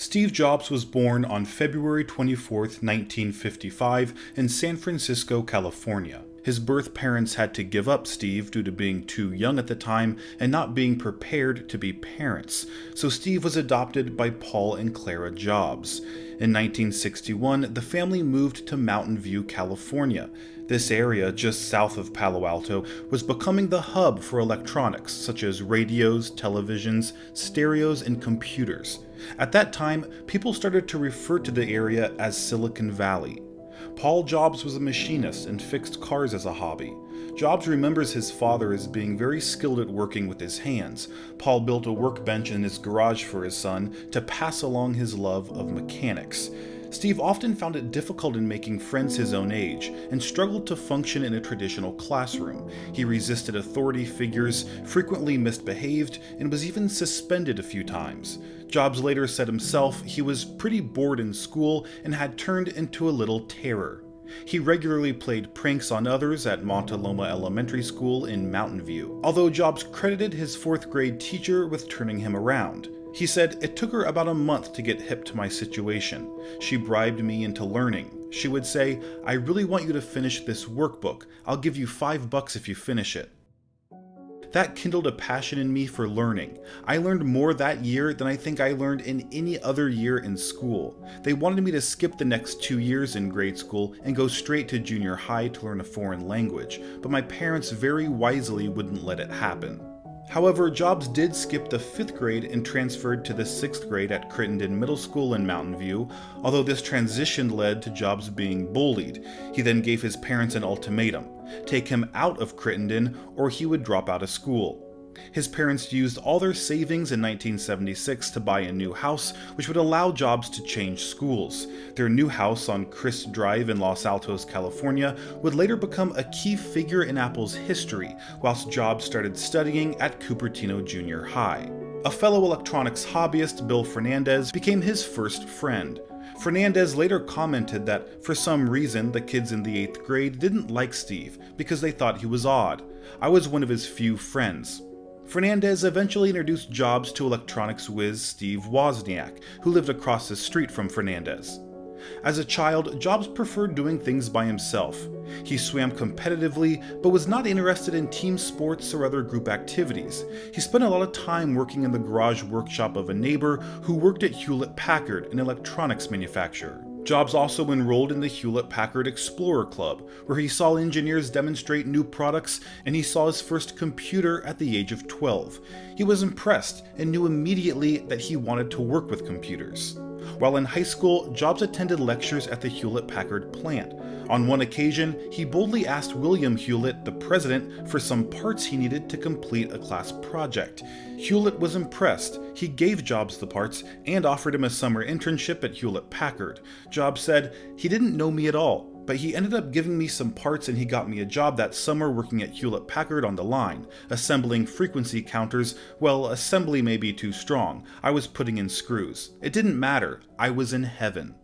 Steve Jobs was born on February 24, 1955, in San Francisco, California. His birth parents had to give up Steve due to being too young at the time and not being prepared to be parents, so Steve was adopted by Paul and Clara Jobs. In 1961, the family moved to Mountain View, California. This area, just south of Palo Alto, was becoming the hub for electronics such as radios, televisions, stereos, and computers. At that time, people started to refer to the area as Silicon Valley. Paul Jobs was a machinist and fixed cars as a hobby. Jobs remembers his father as being very skilled at working with his hands. Paul built a workbench in his garage for his son to pass along his love of mechanics. Steve often found it difficult in making friends his own age and struggled to function in a traditional classroom. He resisted authority figures, frequently misbehaved, and was even suspended a few times. Jobs later said himself he was pretty bored in school and had turned into a little terror. He regularly played pranks on others at Monta Loma Elementary School in Mountain View, although Jobs credited his fourth grade teacher with turning him around. He said, It took her about a month to get hip to my situation. She bribed me into learning. She would say, I really want you to finish this workbook. I'll give you five bucks if you finish it. That kindled a passion in me for learning. I learned more that year than I think I learned in any other year in school. They wanted me to skip the next two years in grade school and go straight to junior high to learn a foreign language, but my parents very wisely wouldn't let it happen. However, Jobs did skip the 5th grade and transferred to the 6th grade at Crittenden Middle School in Mountain View, although this transition led to Jobs being bullied. He then gave his parents an ultimatum take him out of Crittenden or he would drop out of school. His parents used all their savings in 1976 to buy a new house, which would allow Jobs to change schools. Their new house on Crist Drive in Los Altos, California, would later become a key figure in Apple's history, whilst Jobs started studying at Cupertino Junior High. A fellow electronics hobbyist, Bill Fernandez, became his first friend. Fernandez later commented that for some reason the kids in the 8th grade didn't like Steve because they thought he was odd. I was one of his few friends. Fernandez eventually introduced Jobs to electronics whiz Steve Wozniak, who lived across the street from Fernandez. As a child, Jobs preferred doing things by himself. He swam competitively, but was not interested in team sports or other group activities. He spent a lot of time working in the garage workshop of a neighbor who worked at Hewlett Packard, an electronics manufacturer. Jobs also enrolled in the Hewlett Packard Explorer Club, where he saw engineers demonstrate new products and he saw his first computer at the age of 12. He was impressed and knew immediately that he wanted to work with computers. While in high school, Jobs attended lectures at the Hewlett Packard plant. On one occasion, he boldly asked William Hewlett, the president, for some parts he needed to complete a class project. Hewlett was impressed. He gave Jobs the parts and offered him a summer internship at Hewlett Packard. Jobs said, He didn't know me at all, but he ended up giving me some parts and he got me a job that summer working at Hewlett Packard on the line, assembling frequency counters. Well, assembly may be too strong. I was putting in screws. It didn't matter. I was in heaven.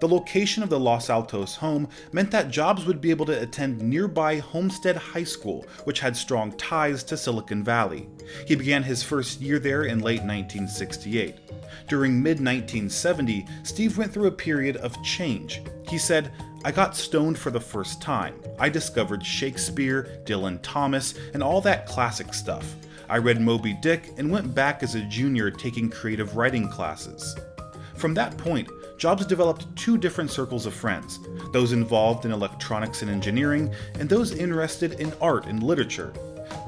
The location of the Los Altos home meant that Jobs would be able to attend nearby Homestead High School, which had strong ties to Silicon Valley. He began his first year there in late 1968. During mid 1970, Steve went through a period of change. He said, I got stoned for the first time. I discovered Shakespeare, Dylan Thomas, and all that classic stuff. I read Moby Dick and went back as a junior taking creative writing classes. From that point, Jobs developed two different circles of friends those involved in electronics and engineering, and those interested in art and literature.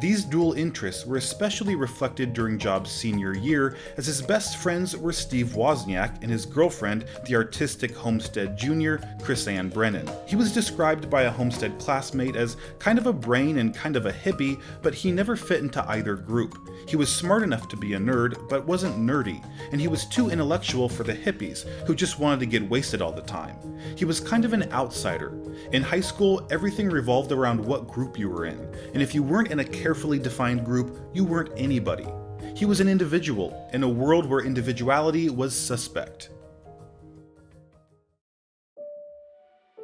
These dual interests were especially reflected during Jobs' senior year, as his best friends were Steve Wozniak and his girlfriend, the artistic Homestead junior, Chrisann Brennan. He was described by a Homestead classmate as kind of a brain and kind of a hippie, but he never fit into either group. He was smart enough to be a nerd, but wasn't nerdy, and he was too intellectual for the hippies, who just wanted to get wasted all the time. He was kind of an outsider. In high school, everything revolved around what group you were in, and if you weren't in a carefully defined group, you weren't anybody. He was an individual, in a world where individuality was suspect.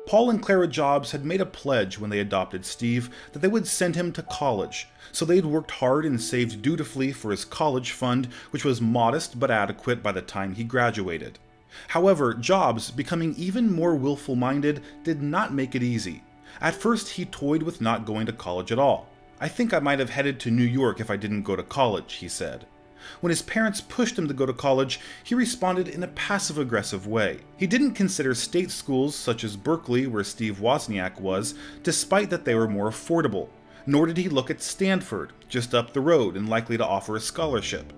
Paul and Clara Jobs had made a pledge when they adopted Steve that they would send him to college, so they'd worked hard and saved dutifully for his college fund, which was modest but adequate by the time he graduated. However, Jobs, becoming even more willful minded, did not make it easy. At first, he toyed with not going to college at all. I think I might have headed to New York if I didn't go to college, he said. When his parents pushed him to go to college, he responded in a passive aggressive way. He didn't consider state schools such as Berkeley, where Steve Wozniak was, despite that they were more affordable. Nor did he look at Stanford, just up the road and likely to offer a scholarship.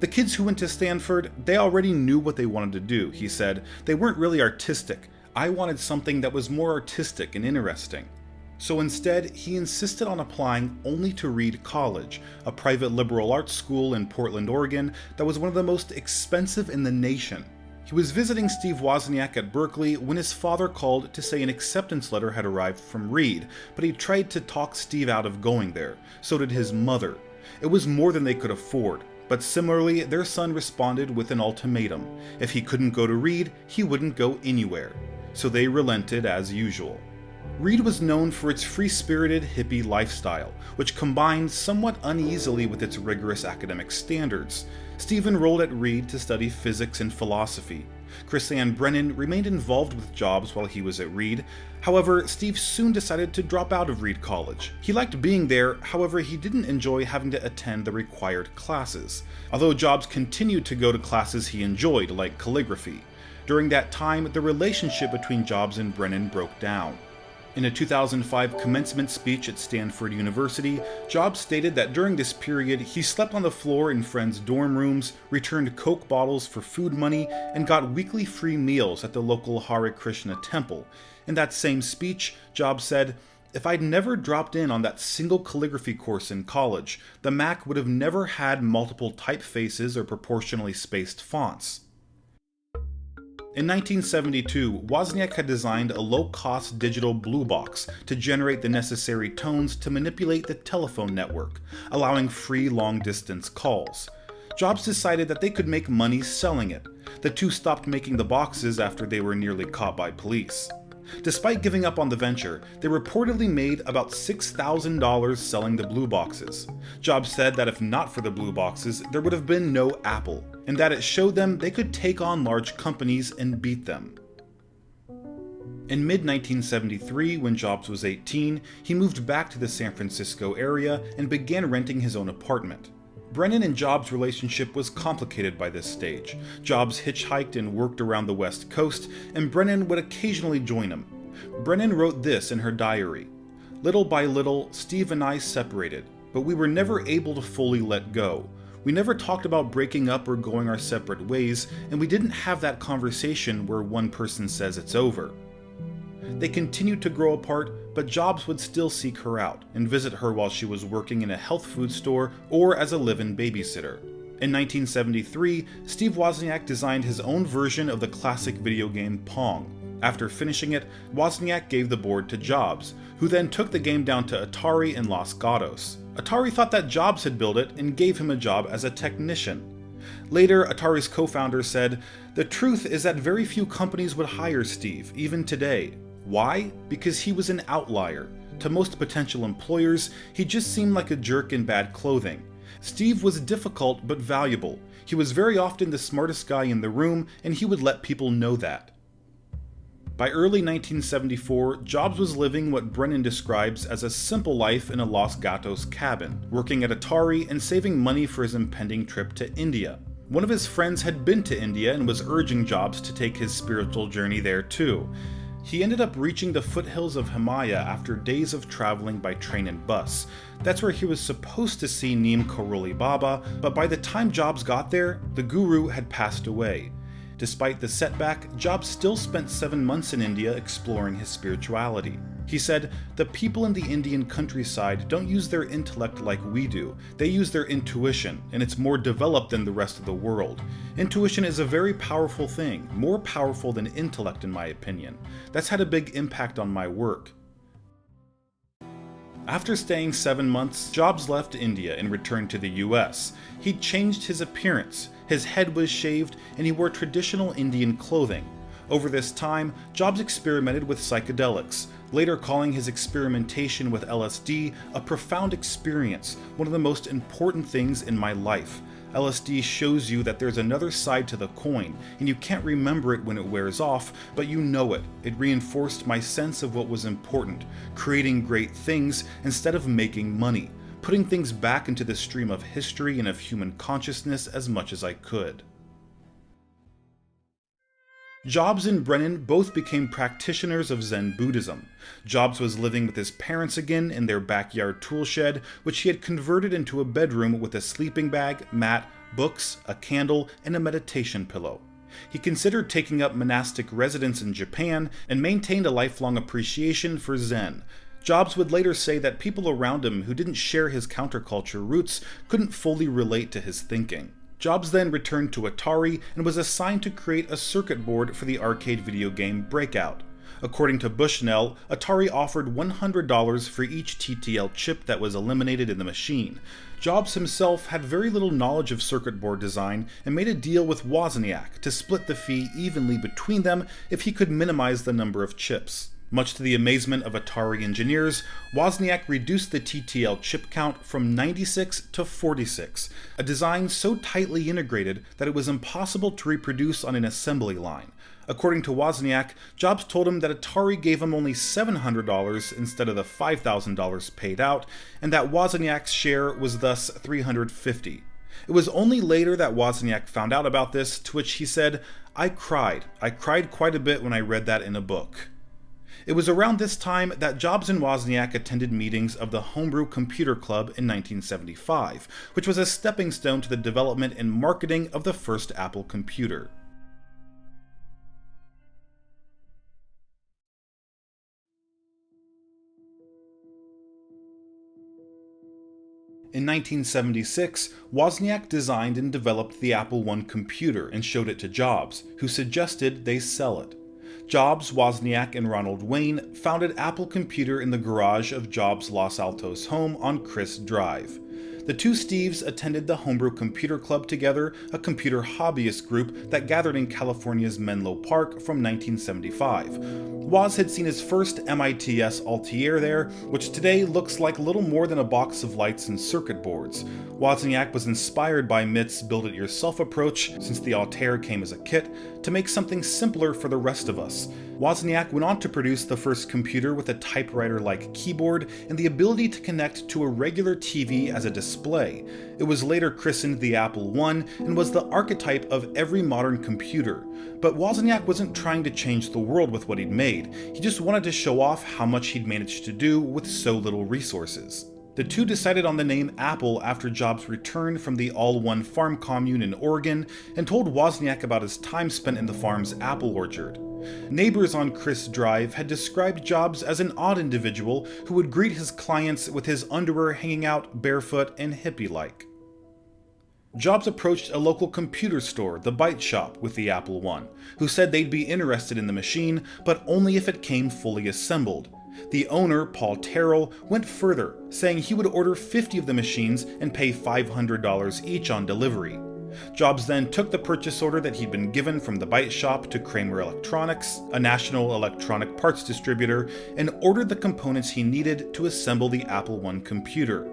The kids who went to Stanford, they already knew what they wanted to do, he said. They weren't really artistic. I wanted something that was more artistic and interesting. So instead, he insisted on applying only to Reed College, a private liberal arts school in Portland, Oregon that was one of the most expensive in the nation. He was visiting Steve Wozniak at Berkeley when his father called to say an acceptance letter had arrived from Reed, but he tried to talk Steve out of going there. So did his mother. It was more than they could afford. But similarly, their son responded with an ultimatum. If he couldn't go to Reed, he wouldn't go anywhere. So they relented as usual. Reed was known for its free spirited hippie lifestyle, which combined somewhat uneasily with its rigorous academic standards. Steve enrolled at Reed to study physics and philosophy. Chrisann Brennan remained involved with Jobs while he was at Reed. However, Steve soon decided to drop out of Reed College. He liked being there, however, he didn't enjoy having to attend the required classes, although Jobs continued to go to classes he enjoyed, like calligraphy. During that time, the relationship between Jobs and Brennan broke down. In a 2005 commencement speech at Stanford University, Jobs stated that during this period he slept on the floor in friends' dorm rooms, returned Coke bottles for food money, and got weekly free meals at the local Hare Krishna temple. In that same speech, Jobs said, if I'd never dropped in on that single calligraphy course in college, the Mac would have never had multiple typefaces or proportionally spaced fonts. In 1972, Wozniak had designed a low-cost digital blue box to generate the necessary tones to manipulate the telephone network, allowing free long-distance calls. Jobs decided that they could make money selling it. The two stopped making the boxes after they were nearly caught by police. Despite giving up on the venture, they reportedly made about $6,000 selling the blue boxes. Jobs said that if not for the blue boxes, there would have been no Apple, and that it showed them they could take on large companies and beat them. In mid 1973, when Jobs was 18, he moved back to the San Francisco area and began renting his own apartment. Brennan and Jobs' relationship was complicated by this stage. Jobs hitchhiked and worked around the West Coast, and Brennan would occasionally join him. Brennan wrote this in her diary Little by little, Steve and I separated, but we were never able to fully let go. We never talked about breaking up or going our separate ways, and we didn't have that conversation where one person says it's over. They continued to grow apart, but Jobs would still seek her out and visit her while she was working in a health food store or as a live in babysitter. In 1973, Steve Wozniak designed his own version of the classic video game Pong. After finishing it, Wozniak gave the board to Jobs, who then took the game down to Atari in Los Gatos. Atari thought that Jobs had built it and gave him a job as a technician. Later, Atari's co founder said, The truth is that very few companies would hire Steve, even today. Why? Because he was an outlier. To most potential employers, he just seemed like a jerk in bad clothing. Steve was difficult but valuable. He was very often the smartest guy in the room, and he would let people know that. By early 1974, Jobs was living what Brennan describes as a simple life in a Los Gatos cabin, working at Atari and saving money for his impending trip to India. One of his friends had been to India and was urging Jobs to take his spiritual journey there too. He ended up reaching the foothills of Himalaya after days of traveling by train and bus. That's where he was supposed to see Neem Karoli Baba, but by the time Jobs got there, the guru had passed away. Despite the setback, Jobs still spent seven months in India exploring his spirituality. He said, The people in the Indian countryside don't use their intellect like we do. They use their intuition, and it's more developed than the rest of the world. Intuition is a very powerful thing, more powerful than intellect, in my opinion. That's had a big impact on my work. After staying seven months, Jobs left India and returned to the US. He changed his appearance. His head was shaved, and he wore traditional Indian clothing. Over this time, Jobs experimented with psychedelics, later calling his experimentation with LSD a profound experience, one of the most important things in my life. LSD shows you that there's another side to the coin, and you can't remember it when it wears off, but you know it. It reinforced my sense of what was important creating great things instead of making money, putting things back into the stream of history and of human consciousness as much as I could. Jobs and Brennan both became practitioners of Zen Buddhism. Jobs was living with his parents again in their backyard tool shed, which he had converted into a bedroom with a sleeping bag, mat, books, a candle, and a meditation pillow. He considered taking up monastic residence in Japan and maintained a lifelong appreciation for Zen. Jobs would later say that people around him who didn't share his counterculture roots couldn't fully relate to his thinking. Jobs then returned to Atari and was assigned to create a circuit board for the arcade video game Breakout. According to Bushnell, Atari offered $100 for each TTL chip that was eliminated in the machine. Jobs himself had very little knowledge of circuit board design and made a deal with Wozniak to split the fee evenly between them if he could minimize the number of chips. Much to the amazement of Atari engineers, Wozniak reduced the TTL chip count from 96 to 46, a design so tightly integrated that it was impossible to reproduce on an assembly line. According to Wozniak, Jobs told him that Atari gave him only $700 instead of the $5,000 paid out, and that Wozniak's share was thus 350. It was only later that Wozniak found out about this, to which he said, I cried. I cried quite a bit when I read that in a book. It was around this time that Jobs and Wozniak attended meetings of the Homebrew Computer Club in 1975, which was a stepping stone to the development and marketing of the first Apple computer. In 1976, Wozniak designed and developed the Apple I computer and showed it to Jobs, who suggested they sell it. Jobs, Wozniak, and Ronald Wayne founded Apple Computer in the garage of Jobs' Los Altos home on Crist Drive. The two Steves attended the Homebrew Computer Club together, a computer hobbyist group that gathered in California's Menlo Park from 1975. Woz had seen his first MITS Altair there, which today looks like little more than a box of lights and circuit boards. Wozniak was inspired by MITS' build-it-yourself approach, since the Altair came as a kit, to make something simpler for the rest of us. Wozniak went on to produce the first computer with a typewriter-like keyboard and the ability to connect to a regular TV as a display. It was later christened the Apple I and was the archetype of every modern computer. But Wozniak wasn't trying to change the world with what he'd made, he just wanted to show off how much he'd managed to do with so little resources. The two decided on the name Apple after Jobs returned from the All One farm commune in Oregon and told Wozniak about his time spent in the farm's apple orchard. Neighbors on Crist Drive had described Jobs as an odd individual who would greet his clients with his underwear hanging out barefoot and hippie-like. Jobs approached a local computer store, the Byte Shop, with the Apple I, who said they'd be interested in the machine, but only if it came fully assembled. The owner, Paul Terrell, went further, saying he would order 50 of the machines and pay $500 each on delivery. Jobs then took the purchase order that he'd been given from the Byte Shop to Cramer Electronics, a national electronic parts distributor, and ordered the components he needed to assemble the Apple I computer.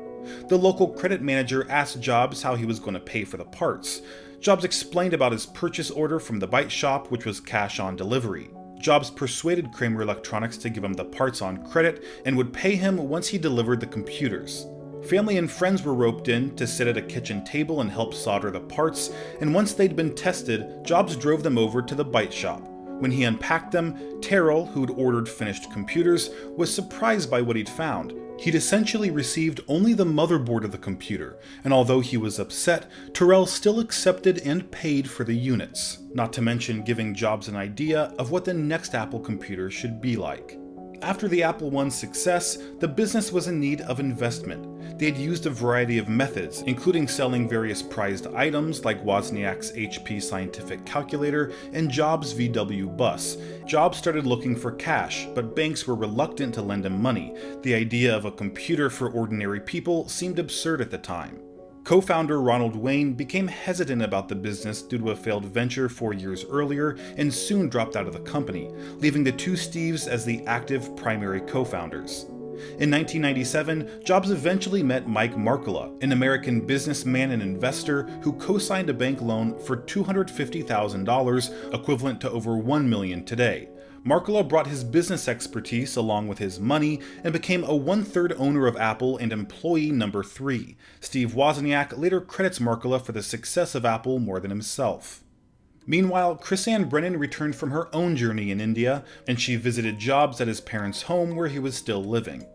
The local credit manager asked Jobs how he was going to pay for the parts. Jobs explained about his purchase order from the Byte Shop, which was cash on delivery. Jobs persuaded Cramer Electronics to give him the parts on credit and would pay him once he delivered the computers. Family and friends were roped in to sit at a kitchen table and help solder the parts, and once they'd been tested, Jobs drove them over to the Byte Shop. When he unpacked them, Terrell, who'd ordered finished computers, was surprised by what he'd found. He'd essentially received only the motherboard of the computer, and although he was upset, Terrell still accepted and paid for the units, not to mention giving Jobs an idea of what the next Apple computer should be like. After the Apple I's success, the business was in need of investment. They had used a variety of methods, including selling various prized items like Wozniak's HP Scientific Calculator and Jobs' VW Bus. Jobs started looking for cash, but banks were reluctant to lend him money. The idea of a computer for ordinary people seemed absurd at the time. Co founder Ronald Wayne became hesitant about the business due to a failed venture four years earlier and soon dropped out of the company, leaving the two Steves as the active primary co founders. In 1997, Jobs eventually met Mike Markkula, an American businessman and investor who co-signed a bank loan for $250,000, equivalent to over 1 million today. Markkula brought his business expertise along with his money and became a one-third owner of Apple and employee number three. Steve Wozniak later credits Markkula for the success of Apple more than himself. Meanwhile, Chrisann Brennan returned from her own journey in India, and she visited Jobs at his parents' home where he was still living.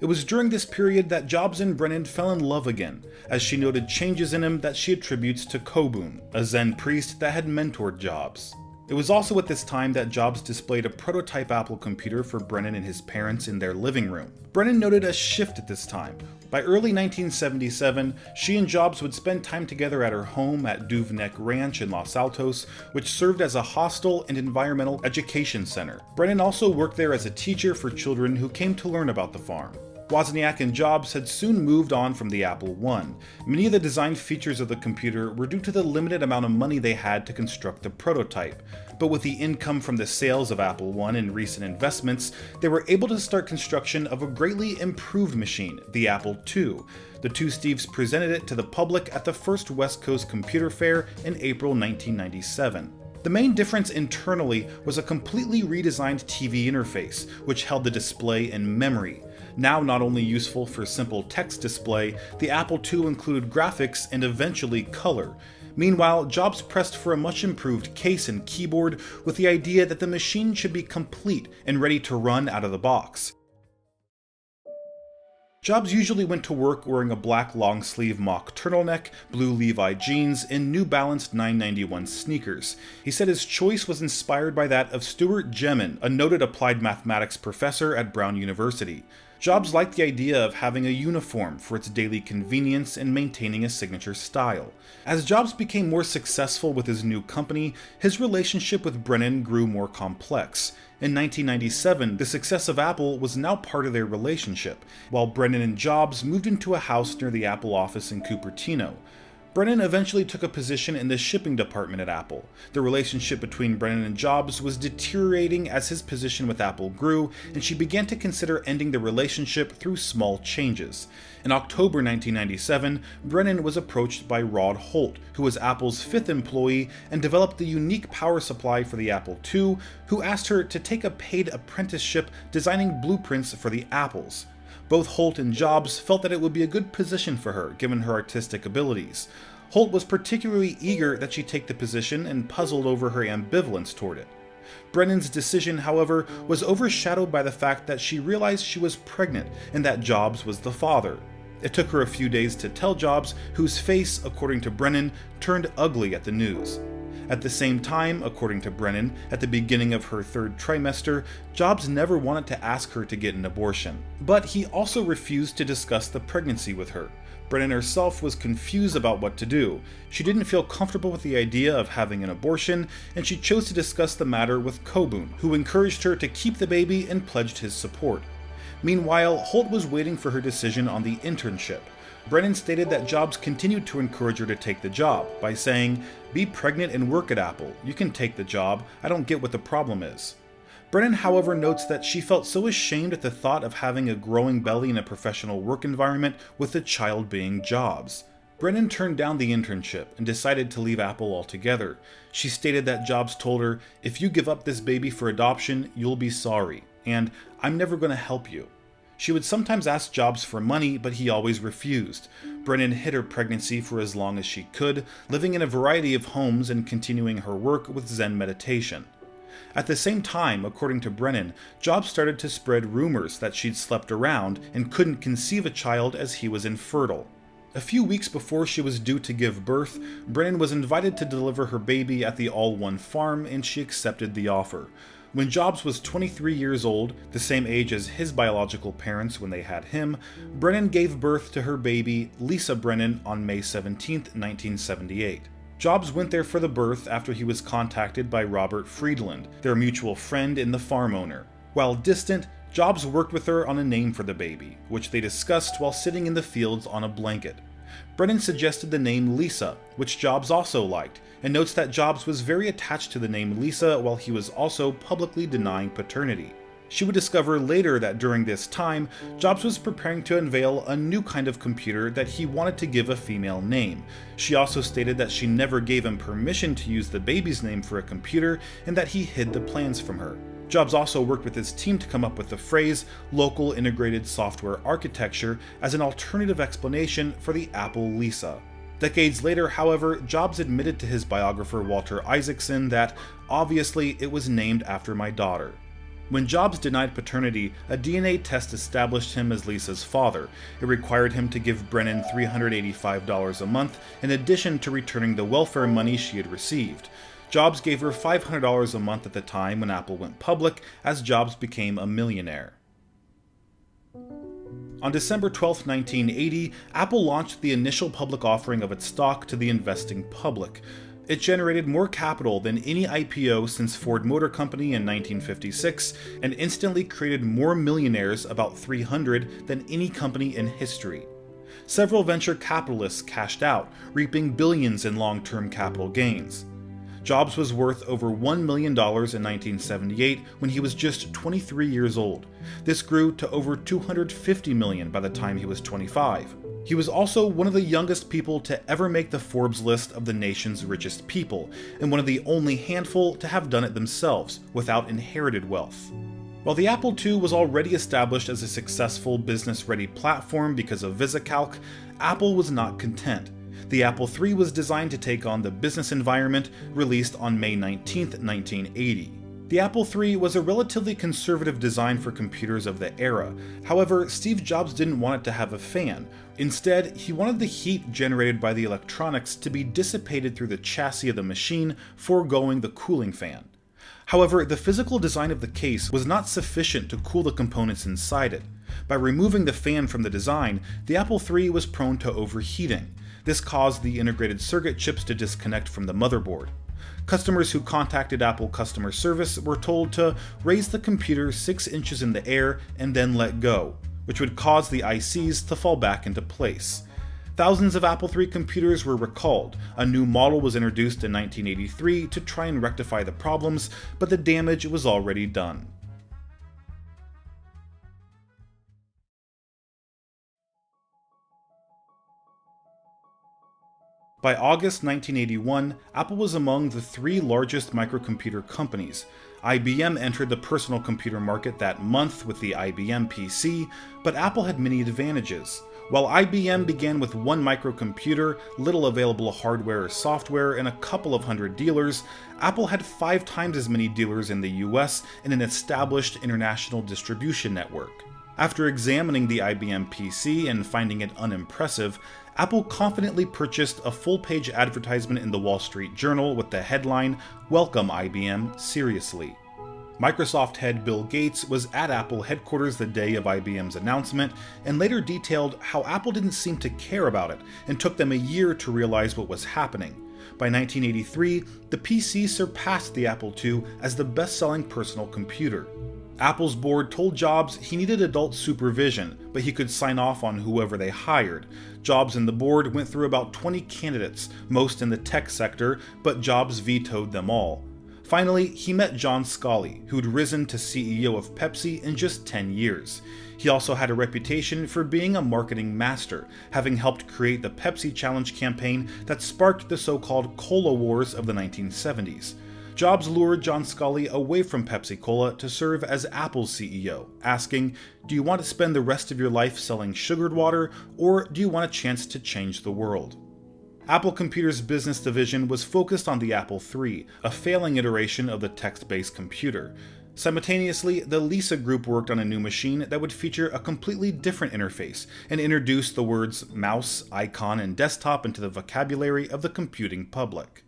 It was during this period that Jobs and Brennan fell in love again, as she noted changes in him that she attributes to Kobun, a Zen priest that had mentored Jobs. It was also at this time that Jobs displayed a prototype Apple computer for Brennan and his parents in their living room. Brennan noted a shift at this time. By early 1977, she and Jobs would spend time together at her home at Duveneck Ranch in Los Altos, which served as a hostel and environmental education center. Brennan also worked there as a teacher for children who came to learn about the farm. Wozniak and Jobs had soon moved on from the Apple I. Many of the design features of the computer were due to the limited amount of money they had to construct the prototype, but with the income from the sales of Apple I and recent investments, they were able to start construction of a greatly improved machine, the Apple II. The two Steves presented it to the public at the first West Coast Computer Fair in April 1997. The main difference internally was a completely redesigned TV interface, which held the display in memory. Now not only useful for simple text display, the Apple II included graphics and eventually color. Meanwhile, Jobs pressed for a much improved case and keyboard with the idea that the machine should be complete and ready to run out of the box. Jobs usually went to work wearing a black long sleeve mock turtleneck, blue Levi jeans, and New Balance 991 sneakers. He said his choice was inspired by that of Stuart Geman, a noted applied mathematics professor at Brown University. Jobs liked the idea of having a uniform for its daily convenience and maintaining a signature style. As Jobs became more successful with his new company, his relationship with Brennan grew more complex. In 1997, the success of Apple was now part of their relationship, while Brennan and Jobs moved into a house near the Apple office in Cupertino. Brennan eventually took a position in the shipping department at Apple. The relationship between Brennan and Jobs was deteriorating as his position with Apple grew, and she began to consider ending the relationship through small changes. In October 1997, Brennan was approached by Rod Holt, who was Apple's fifth employee and developed the unique power supply for the Apple II, who asked her to take a paid apprenticeship designing blueprints for the Apples. Both Holt and Jobs felt that it would be a good position for her, given her artistic abilities. Holt was particularly eager that she take the position and puzzled over her ambivalence toward it. Brennan's decision, however, was overshadowed by the fact that she realized she was pregnant and that Jobs was the father. It took her a few days to tell Jobs, whose face, according to Brennan, turned ugly at the news. At the same time, according to Brennan, at the beginning of her third trimester, Jobs never wanted to ask her to get an abortion. But he also refused to discuss the pregnancy with her. Brennan herself was confused about what to do. She didn't feel comfortable with the idea of having an abortion, and she chose to discuss the matter with Kobun, who encouraged her to keep the baby and pledged his support. Meanwhile, Holt was waiting for her decision on the internship. Brennan stated that Jobs continued to encourage her to take the job by saying, Be pregnant and work at Apple. You can take the job. I don't get what the problem is. Brennan, however, notes that she felt so ashamed at the thought of having a growing belly in a professional work environment with the child being Jobs. Brennan turned down the internship and decided to leave Apple altogether. She stated that Jobs told her, If you give up this baby for adoption, you'll be sorry, and I'm never going to help you. She would sometimes ask Jobs for money, but he always refused. Brennan hid her pregnancy for as long as she could, living in a variety of homes and continuing her work with Zen meditation. At the same time, according to Brennan, Jobs started to spread rumors that she'd slept around and couldn't conceive a child as he was infertile. A few weeks before she was due to give birth, Brennan was invited to deliver her baby at the All One farm and she accepted the offer. When Jobs was 23 years old, the same age as his biological parents when they had him, Brennan gave birth to her baby, Lisa Brennan, on May 17, 1978. Jobs went there for the birth after he was contacted by Robert Friedland, their mutual friend and the farm owner. While distant, Jobs worked with her on a name for the baby, which they discussed while sitting in the fields on a blanket. Brennan suggested the name Lisa, which Jobs also liked, and notes that Jobs was very attached to the name Lisa while he was also publicly denying paternity. She would discover later that during this time, Jobs was preparing to unveil a new kind of computer that he wanted to give a female name. She also stated that she never gave him permission to use the baby's name for a computer and that he hid the plans from her. Jobs also worked with his team to come up with the phrase local integrated software architecture as an alternative explanation for the Apple Lisa. Decades later, however, Jobs admitted to his biographer Walter Isaacson that, obviously, it was named after my daughter. When Jobs denied paternity, a DNA test established him as Lisa's father. It required him to give Brennan $385 a month, in addition to returning the welfare money she had received. Jobs gave her $500 a month at the time when Apple went public, as Jobs became a millionaire. On December 12, 1980, Apple launched the initial public offering of its stock to the investing public. It generated more capital than any IPO since Ford Motor Company in 1956 and instantly created more millionaires, about 300, than any company in history. Several venture capitalists cashed out, reaping billions in long term capital gains. Jobs was worth over $1 million in 1978 when he was just 23 years old. This grew to over 250 million by the time he was 25. He was also one of the youngest people to ever make the Forbes list of the nation's richest people, and one of the only handful to have done it themselves, without inherited wealth. While the Apple II was already established as a successful business ready platform because of VisiCalc, Apple was not content. The Apple III was designed to take on the business environment, released on May 19, 1980. The Apple III was a relatively conservative design for computers of the era. However, Steve Jobs didn't want it to have a fan. Instead, he wanted the heat generated by the electronics to be dissipated through the chassis of the machine, foregoing the cooling fan. However, the physical design of the case was not sufficient to cool the components inside it. By removing the fan from the design, the Apple III was prone to overheating. This caused the integrated circuit chips to disconnect from the motherboard. Customers who contacted Apple customer service were told to raise the computer 6 inches in the air and then let go, which would cause the ICs to fall back into place. Thousands of Apple III computers were recalled. A new model was introduced in 1983 to try and rectify the problems, but the damage was already done. By August 1981, Apple was among the three largest microcomputer companies. IBM entered the personal computer market that month with the IBM PC, but Apple had many advantages. While IBM began with one microcomputer, little available hardware or software, and a couple of hundred dealers, Apple had five times as many dealers in the US and an established international distribution network. After examining the IBM PC and finding it unimpressive, Apple confidently purchased a full page advertisement in the Wall Street Journal with the headline, Welcome IBM, Seriously. Microsoft head Bill Gates was at Apple headquarters the day of IBM's announcement and later detailed how Apple didn't seem to care about it and took them a year to realize what was happening. By 1983, the PC surpassed the Apple II as the best selling personal computer. Apple's board told Jobs he needed adult supervision, but he could sign off on whoever they hired. Jobs and the board went through about 20 candidates, most in the tech sector, but Jobs vetoed them all. Finally, he met John Sculley, who'd risen to CEO of Pepsi in just 10 years. He also had a reputation for being a marketing master, having helped create the Pepsi Challenge campaign that sparked the so called Cola Wars of the 1970s. Jobs lured John Sculley away from Pepsi Cola to serve as Apple's CEO, asking, Do you want to spend the rest of your life selling sugared water, or do you want a chance to change the world? Apple Computer's business division was focused on the Apple III, a failing iteration of the text based computer. Simultaneously, the Lisa Group worked on a new machine that would feature a completely different interface and introduce the words mouse, icon, and desktop into the vocabulary of the computing public.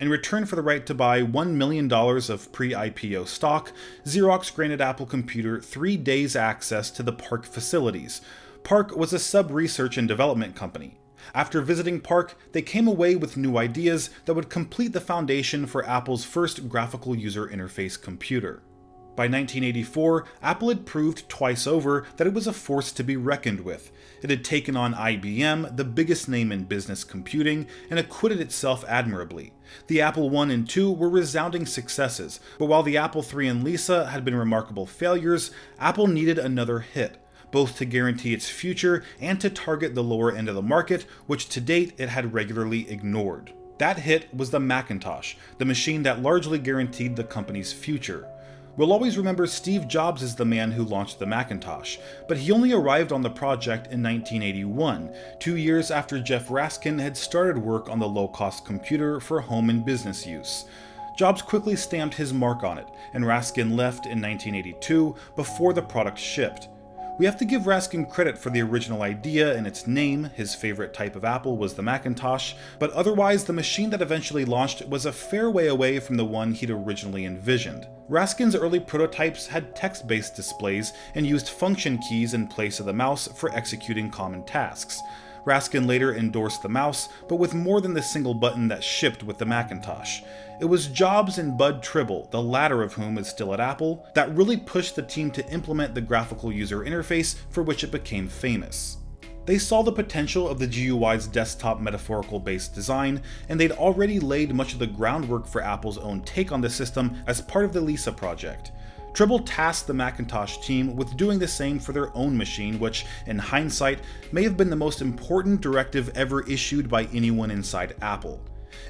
In return for the right to buy $1 million of pre IPO stock, Xerox granted Apple Computer three days access to the PARC facilities. PARC was a sub research and development company. After visiting PARC, they came away with new ideas that would complete the foundation for Apple's first graphical user interface computer. By 1984, Apple had proved twice over that it was a force to be reckoned with. It had taken on IBM, the biggest name in business computing, and acquitted itself admirably. The Apple I and II were resounding successes, but while the Apple III and Lisa had been remarkable failures, Apple needed another hit both to guarantee its future and to target the lower end of the market, which to date it had regularly ignored. That hit was the Macintosh, the machine that largely guaranteed the company's future. We'll always remember Steve Jobs as the man who launched the Macintosh, but he only arrived on the project in 1981, two years after Jeff Raskin had started work on the low cost computer for home and business use. Jobs quickly stamped his mark on it, and Raskin left in 1982 before the product shipped. We have to give Raskin credit for the original idea and its name, his favorite type of Apple was the Macintosh, but otherwise the machine that eventually launched was a fair way away from the one he'd originally envisioned. Raskin's early prototypes had text-based displays and used function keys in place of the mouse for executing common tasks. Raskin later endorsed the mouse, but with more than the single button that shipped with the Macintosh. It was Jobs and Bud Tribble, the latter of whom is still at Apple, that really pushed the team to implement the graphical user interface for which it became famous. They saw the potential of the GUI's desktop metaphorical based design, and they'd already laid much of the groundwork for Apple's own take on the system as part of the Lisa project. Tribble tasked the Macintosh team with doing the same for their own machine, which, in hindsight, may have been the most important directive ever issued by anyone inside Apple.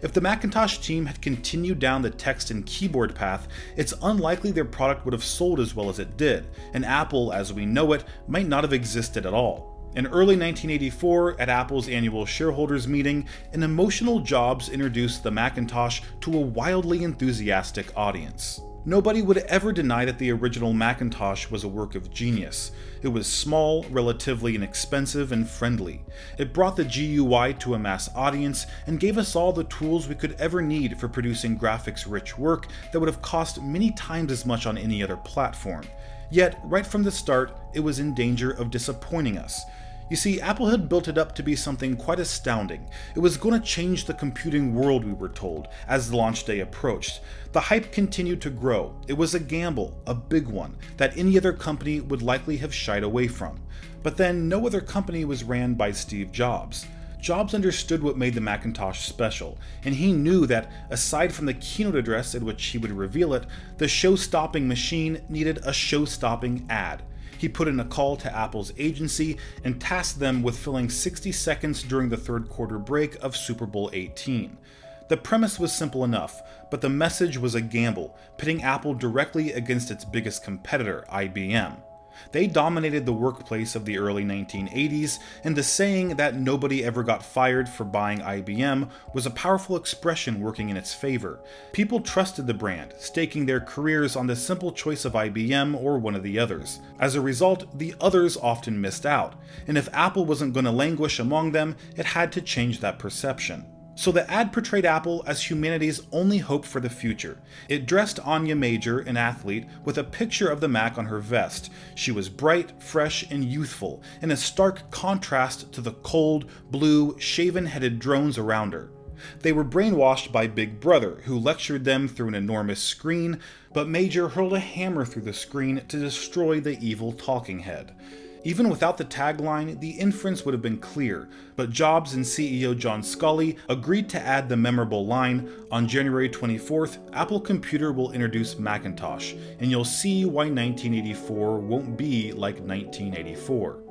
If the Macintosh team had continued down the text and keyboard path, it's unlikely their product would have sold as well as it did, and Apple, as we know it, might not have existed at all. In early 1984, at Apple's annual shareholders meeting, an emotional Jobs introduced the Macintosh to a wildly enthusiastic audience. Nobody would ever deny that the original Macintosh was a work of genius. It was small, relatively inexpensive, and friendly. It brought the GUI to a mass audience and gave us all the tools we could ever need for producing graphics-rich work that would have cost many times as much on any other platform. Yet, right from the start, it was in danger of disappointing us. You see, Apple had built it up to be something quite astounding. It was going to change the computing world, we were told, as the launch day approached. The hype continued to grow. It was a gamble, a big one, that any other company would likely have shied away from. But then, no other company was ran by Steve Jobs. Jobs understood what made the Macintosh special, and he knew that, aside from the keynote address in which he would reveal it, the show stopping machine needed a show stopping ad he put in a call to Apple's agency and tasked them with filling 60 seconds during the third quarter break of Super Bowl 18. The premise was simple enough, but the message was a gamble, pitting Apple directly against its biggest competitor, IBM. They dominated the workplace of the early 1980s, and the saying that nobody ever got fired for buying IBM was a powerful expression working in its favor. People trusted the brand, staking their careers on the simple choice of IBM or one of the others. As a result, the others often missed out, and if Apple wasn't going to languish among them, it had to change that perception. So the ad portrayed Apple as humanity's only hope for the future. It dressed Anya Major, an athlete, with a picture of the Mac on her vest. She was bright, fresh, and youthful, in a stark contrast to the cold, blue, shaven-headed drones around her. They were brainwashed by Big Brother, who lectured them through an enormous screen, but Major hurled a hammer through the screen to destroy the evil talking head. Even without the tagline, the inference would have been clear, but Jobs and CEO John Sculley agreed to add the memorable line On January 24th, Apple Computer will introduce Macintosh, and you'll see why 1984 won't be like 1984.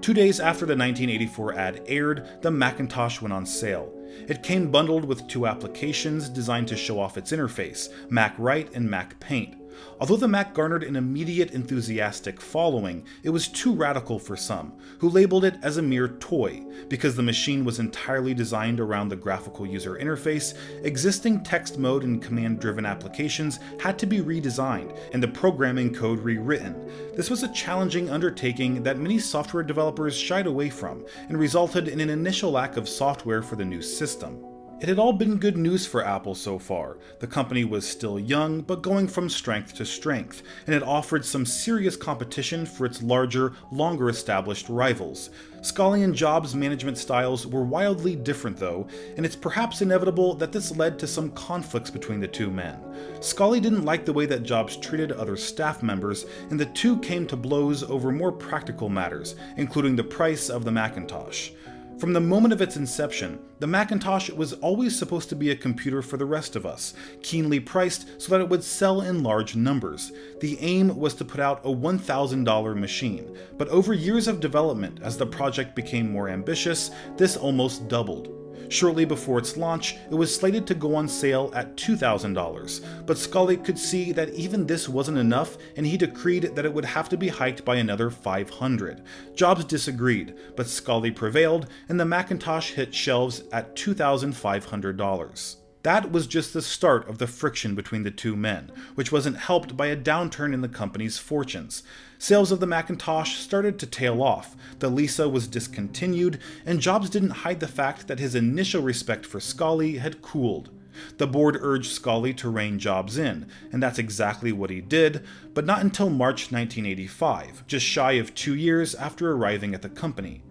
Two days after the 1984 ad aired, the Macintosh went on sale. It came bundled with two applications designed to show off its interface MacWrite and MacPaint. Although the Mac garnered an immediate enthusiastic following, it was too radical for some, who labeled it as a mere toy. Because the machine was entirely designed around the graphical user interface, existing text mode and command driven applications had to be redesigned, and the programming code rewritten. This was a challenging undertaking that many software developers shied away from, and resulted in an initial lack of software for the new system. It had all been good news for Apple so far. The company was still young, but going from strength to strength, and it offered some serious competition for its larger, longer established rivals. Sculley and Jobs' management styles were wildly different though, and it's perhaps inevitable that this led to some conflicts between the two men. Sculley didn't like the way that Jobs treated other staff members, and the two came to blows over more practical matters, including the price of the Macintosh. From the moment of its inception, the Macintosh was always supposed to be a computer for the rest of us, keenly priced so that it would sell in large numbers. The aim was to put out a $1,000 machine, but over years of development, as the project became more ambitious, this almost doubled. Shortly before its launch, it was slated to go on sale at $2,000, but Sculley could see that even this wasn't enough and he decreed that it would have to be hiked by another 500. Jobs disagreed, but Sculley prevailed and the Macintosh hit shelves at $2,500. That was just the start of the friction between the two men, which wasn't helped by a downturn in the company's fortunes. Sales of the Macintosh started to tail off, the Lisa was discontinued, and Jobs didn't hide the fact that his initial respect for Sculley had cooled. The board urged Sculley to rein Jobs in, and that's exactly what he did, but not until March 1985, just shy of two years after arriving at the company.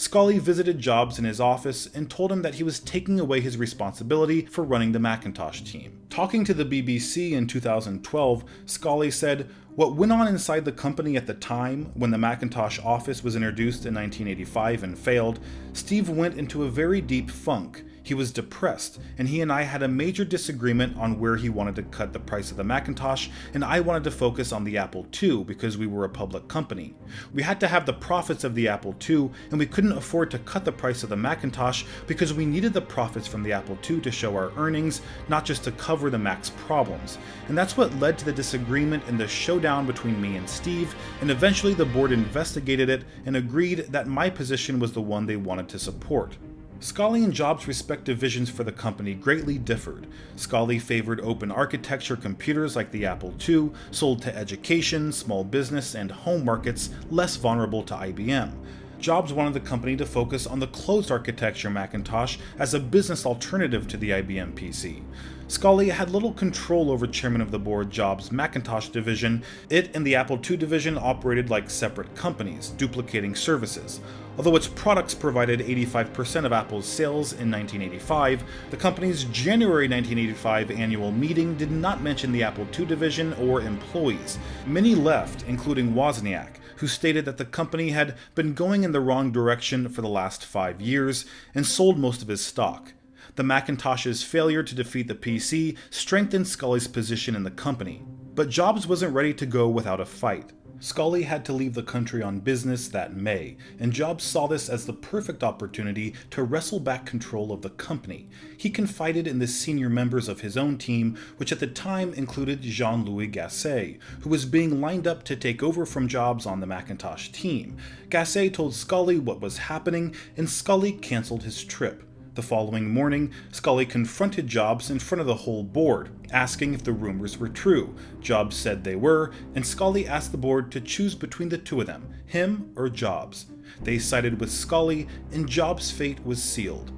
Sculley visited Jobs in his office and told him that he was taking away his responsibility for running the Macintosh team. Talking to the BBC in 2012, Sculley said, What went on inside the company at the time, when the Macintosh office was introduced in 1985 and failed, Steve went into a very deep funk. He was depressed, and he and I had a major disagreement on where he wanted to cut the price of the Macintosh, and I wanted to focus on the Apple II because we were a public company. We had to have the profits of the Apple II, and we couldn't afford to cut the price of the Macintosh because we needed the profits from the Apple II to show our earnings, not just to cover the Mac's problems. And that's what led to the disagreement and the showdown between me and Steve, and eventually the board investigated it and agreed that my position was the one they wanted to support. Sculley and Jobs' respective visions for the company greatly differed. Sculley favored open architecture computers like the Apple II, sold to education, small business, and home markets less vulnerable to IBM. Jobs wanted the company to focus on the closed architecture Macintosh as a business alternative to the IBM PC. Sculley had little control over chairman of the board Jobs' Macintosh division. It and the Apple II division operated like separate companies, duplicating services. Although its products provided 85% of Apple's sales in 1985, the company's January 1985 annual meeting did not mention the Apple II division or employees. Many left, including Wozniak, who stated that the company had been going in the wrong direction for the last five years and sold most of his stock. The Macintosh's failure to defeat the PC strengthened Sculley's position in the company, but Jobs wasn't ready to go without a fight. Sculley had to leave the country on business that May, and Jobs saw this as the perfect opportunity to wrestle back control of the company. He confided in the senior members of his own team, which at the time included Jean Louis Gassée, who was being lined up to take over from Jobs on the Macintosh team. Gassée told Sculley what was happening, and Sculley cancelled his trip. The following morning, Sculley confronted Jobs in front of the whole board, asking if the rumors were true. Jobs said they were, and Sculley asked the board to choose between the two of them, him or Jobs. They sided with Sculley, and Jobs' fate was sealed.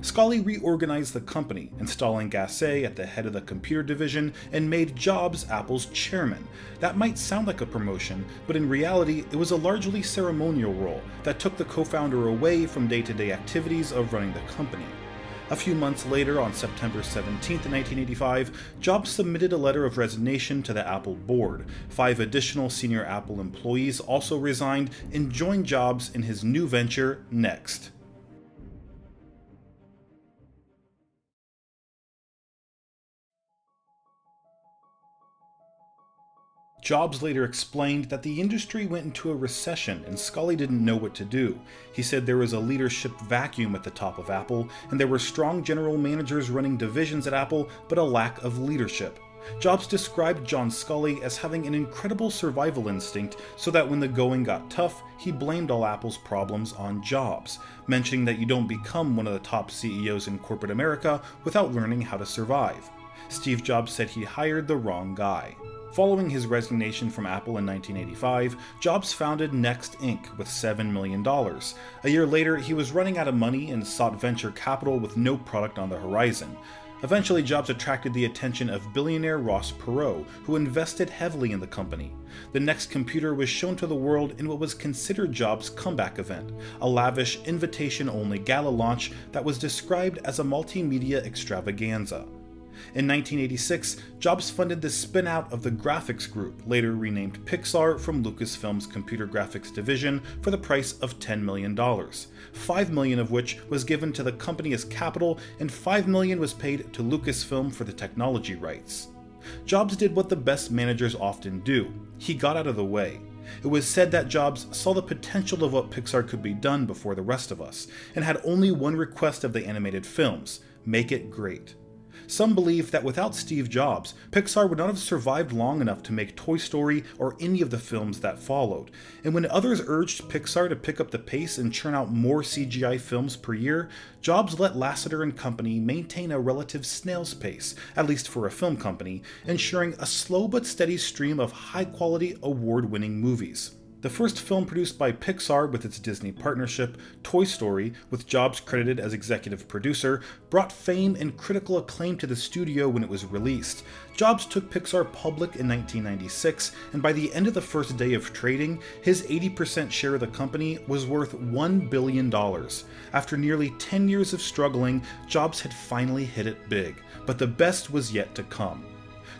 Sculley reorganized the company, installing Gassée at the head of the computer division and made Jobs Apple's chairman. That might sound like a promotion, but in reality, it was a largely ceremonial role that took the co founder away from day to day activities of running the company. A few months later, on September 17, 1985, Jobs submitted a letter of resignation to the Apple board. Five additional senior Apple employees also resigned and joined Jobs in his new venture, Next. Jobs later explained that the industry went into a recession and Sculley didn't know what to do. He said there was a leadership vacuum at the top of Apple, and there were strong general managers running divisions at Apple, but a lack of leadership. Jobs described John Sculley as having an incredible survival instinct so that when the going got tough, he blamed all Apple's problems on Jobs, mentioning that you don't become one of the top CEOs in corporate America without learning how to survive. Steve Jobs said he hired the wrong guy. Following his resignation from Apple in 1985, Jobs founded Next Inc. with $7 million. A year later, he was running out of money and sought venture capital with no product on the horizon. Eventually, Jobs attracted the attention of billionaire Ross Perot, who invested heavily in the company. The next computer was shown to the world in what was considered Jobs' comeback event, a lavish, invitation only gala launch that was described as a multimedia extravaganza. In 1986, Jobs funded the spin-out of the Graphics Group, later renamed Pixar from Lucasfilm's computer graphics division for the price of $10 million, 5 million of which was given to the company as capital and 5 million was paid to Lucasfilm for the technology rights. Jobs did what the best managers often do. He got out of the way. It was said that Jobs saw the potential of what Pixar could be done before the rest of us, and had only one request of the animated films make it great. Some believe that without Steve Jobs, Pixar would not have survived long enough to make Toy Story or any of the films that followed. And when others urged Pixar to pick up the pace and churn out more CGI films per year, Jobs let Lasseter and company maintain a relative snail's pace, at least for a film company, ensuring a slow but steady stream of high quality, award winning movies. The first film produced by Pixar with its Disney partnership, Toy Story, with Jobs credited as executive producer, brought fame and critical acclaim to the studio when it was released. Jobs took Pixar public in 1996, and by the end of the first day of trading, his 80% share of the company was worth $1 billion. After nearly 10 years of struggling, Jobs had finally hit it big, but the best was yet to come.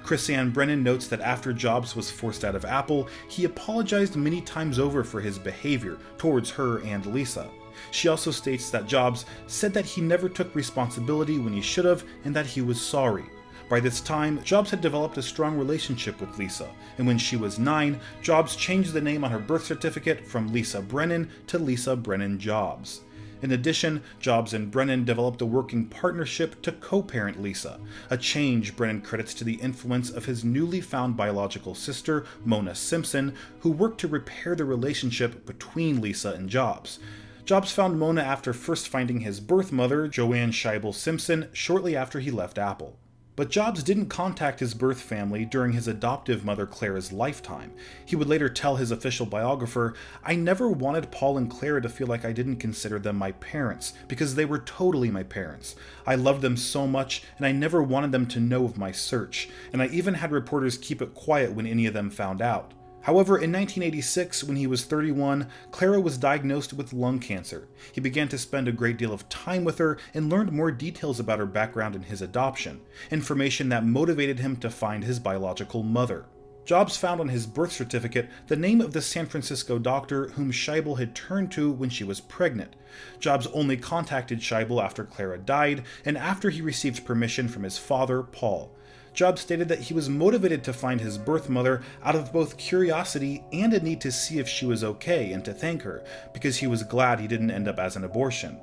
Chrisann Brennan notes that after Jobs was forced out of Apple, he apologized many times over for his behavior towards her and Lisa. She also states that Jobs said that he never took responsibility when he should have and that he was sorry. By this time, Jobs had developed a strong relationship with Lisa, and when she was nine, Jobs changed the name on her birth certificate from Lisa Brennan to Lisa Brennan Jobs. In addition, Jobs and Brennan developed a working partnership to co parent Lisa, a change Brennan credits to the influence of his newly found biological sister, Mona Simpson, who worked to repair the relationship between Lisa and Jobs. Jobs found Mona after first finding his birth mother, Joanne Schieble Simpson, shortly after he left Apple. But Jobs didn't contact his birth family during his adoptive mother Clara's lifetime. He would later tell his official biographer, I never wanted Paul and Clara to feel like I didn't consider them my parents, because they were totally my parents. I loved them so much, and I never wanted them to know of my search, and I even had reporters keep it quiet when any of them found out. However, in 1986, when he was 31, Clara was diagnosed with lung cancer. He began to spend a great deal of time with her and learned more details about her background and his adoption, information that motivated him to find his biological mother. Jobs found on his birth certificate the name of the San Francisco doctor whom Schieble had turned to when she was pregnant. Jobs only contacted Schieble after Clara died and after he received permission from his father, Paul. Jobs stated that he was motivated to find his birth mother out of both curiosity and a need to see if she was okay and to thank her, because he was glad he didn't end up as an abortion.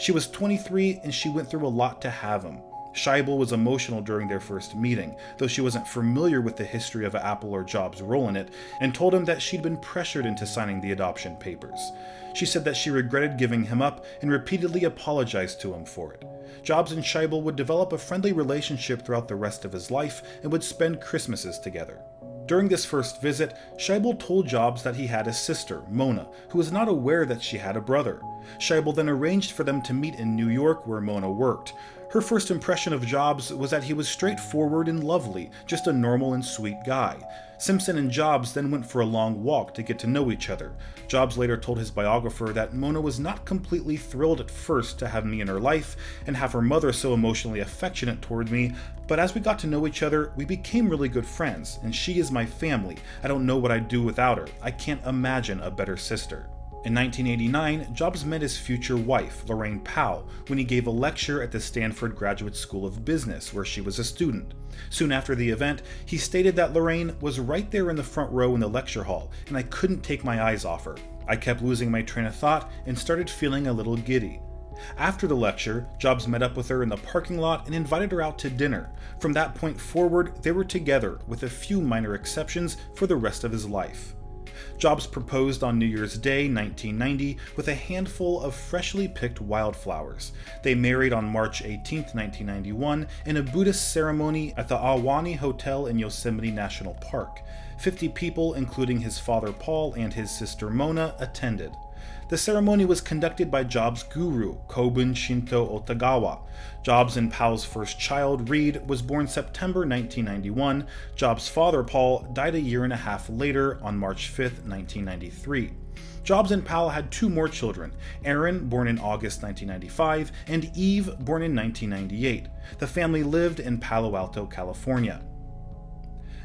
She was 23 and she went through a lot to have him. Schieble was emotional during their first meeting, though she wasn't familiar with the history of Apple or Jobs' role in it, and told him that she'd been pressured into signing the adoption papers. She said that she regretted giving him up and repeatedly apologized to him for it. Jobs and Schieble would develop a friendly relationship throughout the rest of his life and would spend Christmases together. During this first visit, Schieble told Jobs that he had a sister, Mona, who was not aware that she had a brother. Schieble then arranged for them to meet in New York where Mona worked. Her first impression of Jobs was that he was straightforward and lovely, just a normal and sweet guy. Simpson and Jobs then went for a long walk to get to know each other. Jobs later told his biographer that Mona was not completely thrilled at first to have me in her life and have her mother so emotionally affectionate toward me, but as we got to know each other, we became really good friends, and she is my family. I don't know what I'd do without her. I can't imagine a better sister. In 1989, Jobs met his future wife, Laurene Powell, when he gave a lecture at the Stanford Graduate School of Business, where she was a student. Soon after the event, he stated that Laurene was right there in the front row in the lecture hall, and I couldn't take my eyes off her. I kept losing my train of thought and started feeling a little giddy. After the lecture, Jobs met up with her in the parking lot and invited her out to dinner. From that point forward, they were together, with a few minor exceptions, for the rest of his life. Jobs proposed on New Year's Day 1990 with a handful of freshly picked wildflowers. They married on March 18, 1991, in a Buddhist ceremony at the Ahwahnee Hotel in Yosemite National Park. 50 people, including his father Paul and his sister Mona, attended. The ceremony was conducted by Jobs' guru, Kobun Chino Otogawa. Jobs and Powell's first child, Reed, was born September 1991. Jobs' father, Paul, died a year and a half later on March 5, 1993. Jobs and Powell had two more children, Aaron, born in August 1995, and Eve, born in 1998. The family lived in Palo Alto, California.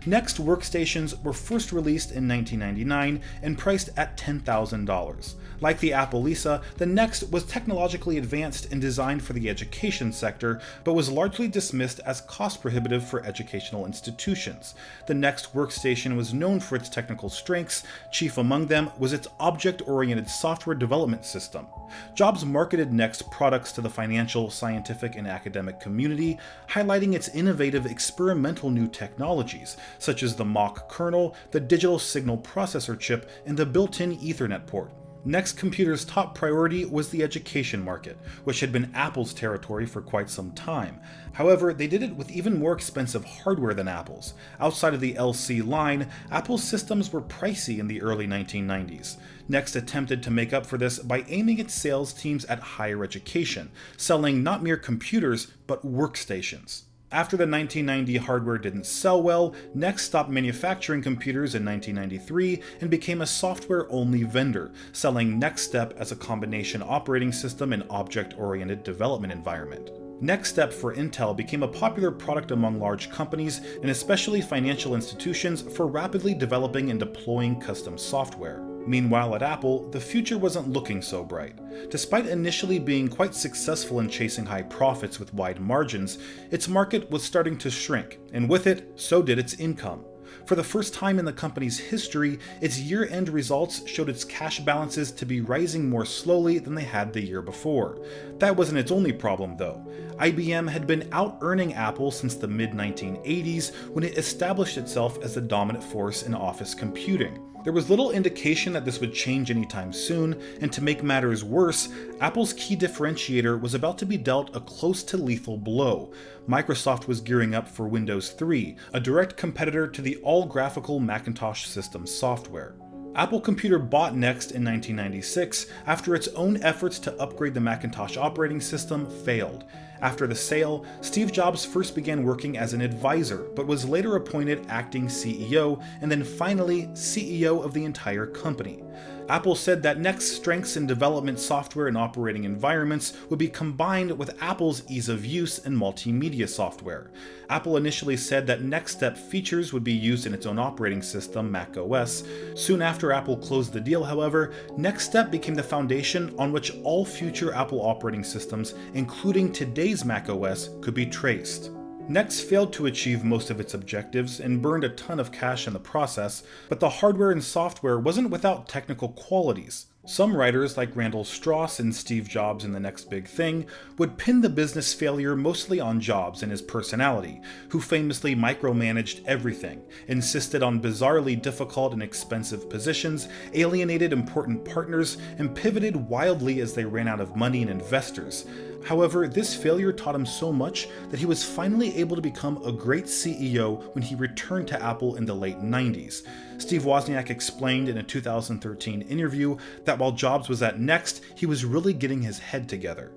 Next workstations were first released in 1999 and priced at $10,000. Like the Apple Lisa, the Next was technologically advanced and designed for the education sector, but was largely dismissed as cost prohibitive for educational institutions. The Next workstation was known for its technical strengths, chief among them was its object-oriented software development system. Jobs marketed Next products to the financial, scientific, and academic community, highlighting its innovative experimental new technologies, such as the Mach kernel, the digital signal processor chip, and the built-in Ethernet port. Next Computer's top priority was the education market, which had been Apple's territory for quite some time. However, they did it with even more expensive hardware than Apple's. Outside of the LC line, Apple's systems were pricey in the early 1990s. Next attempted to make up for this by aiming its sales teams at higher education, selling not mere computers, but workstations. After the 1990 hardware didn't sell well, Next stopped manufacturing computers in 1993 and became a software-only vendor, selling NextStep as a combination operating system and object-oriented development environment. NextStep for Intel became a popular product among large companies and especially financial institutions for rapidly developing and deploying custom software. Meanwhile, at Apple, the future wasn't looking so bright. Despite initially being quite successful in chasing high profits with wide margins, its market was starting to shrink, and with it, so did its income. For the first time in the company's history, its year end results showed its cash balances to be rising more slowly than they had the year before. That wasn't its only problem, though. IBM had been out earning Apple since the mid 1980s when it established itself as the dominant force in office computing. There was little indication that this would change anytime soon, and to make matters worse, Apple's key differentiator was about to be dealt a close to lethal blow. Microsoft was gearing up for Windows 3, a direct competitor to the all graphical Macintosh system software. Apple Computer bought Next in 1996 after its own efforts to upgrade the Macintosh operating system failed. After the sale, Steve Jobs first began working as an advisor, but was later appointed acting CEO and then finally CEO of the entire company. Apple said that Next's strengths in development software and operating environments would be combined with Apple's ease of use and multimedia software. Apple initially said that NextStep features would be used in its own operating system, macOS. Soon after Apple closed the deal, however, NextStep became the foundation on which all future Apple operating systems, including today's macOS, could be traced. Next failed to achieve most of its objectives and burned a ton of cash in the process, but the hardware and software wasn't without technical qualities. Some writers, like Randall Stross and Steve Jobs in The Next Big Thing, would pin the business failure mostly on Jobs and his personality, who famously micromanaged everything, insisted on bizarrely difficult and expensive positions, alienated important partners, and pivoted wildly as they ran out of money and investors. However, this failure taught him so much that he was finally able to become a great CEO when he returned to Apple in the late 90s. Steve Wozniak explained in a 2013 interview that while Jobs was at Next, he was really getting his head together.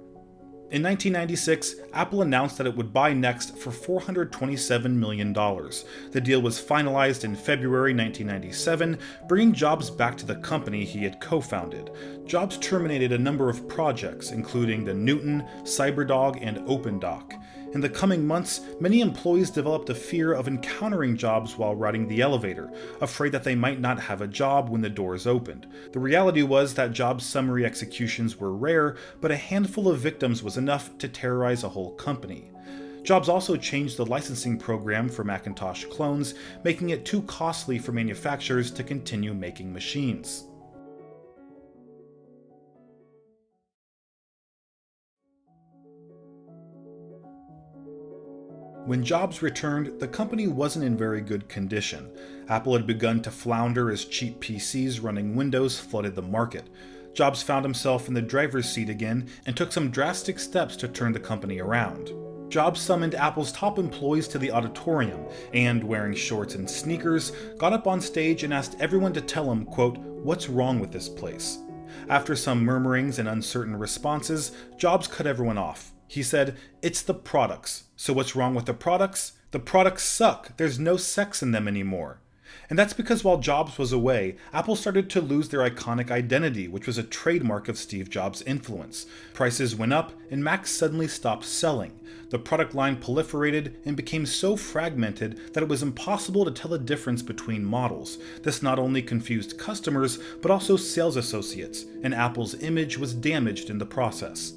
In 1996, Apple announced that it would buy Next for $427 million. The deal was finalized in February 1997, bringing Jobs back to the company he had co founded. Jobs terminated a number of projects, including the Newton, CyberDog, and OpenDoc. In the coming months, many employees developed a fear of encountering Jobs while riding the elevator, afraid that they might not have a job when the doors opened. The reality was that Jobs' summary executions were rare, but a handful of victims was enough to terrorize a whole company. Jobs also changed the licensing program for Macintosh clones, making it too costly for manufacturers to continue making machines. When Jobs returned, the company wasn't in very good condition. Apple had begun to flounder as cheap PCs running Windows flooded the market. Jobs found himself in the driver's seat again and took some drastic steps to turn the company around. Jobs summoned Apple's top employees to the auditorium and, wearing shorts and sneakers, got up on stage and asked everyone to tell him, quote, what's wrong with this place. After some murmurings and uncertain responses, Jobs cut everyone off. He said, It's the products. So what's wrong with the products? The products suck. There's no sex in them anymore. And that's because while Jobs was away, Apple started to lose their iconic identity, which was a trademark of Steve Jobs' influence. Prices went up, and Macs suddenly stopped selling. The product line proliferated and became so fragmented that it was impossible to tell the difference between models. This not only confused customers, but also sales associates, and Apple's image was damaged in the process.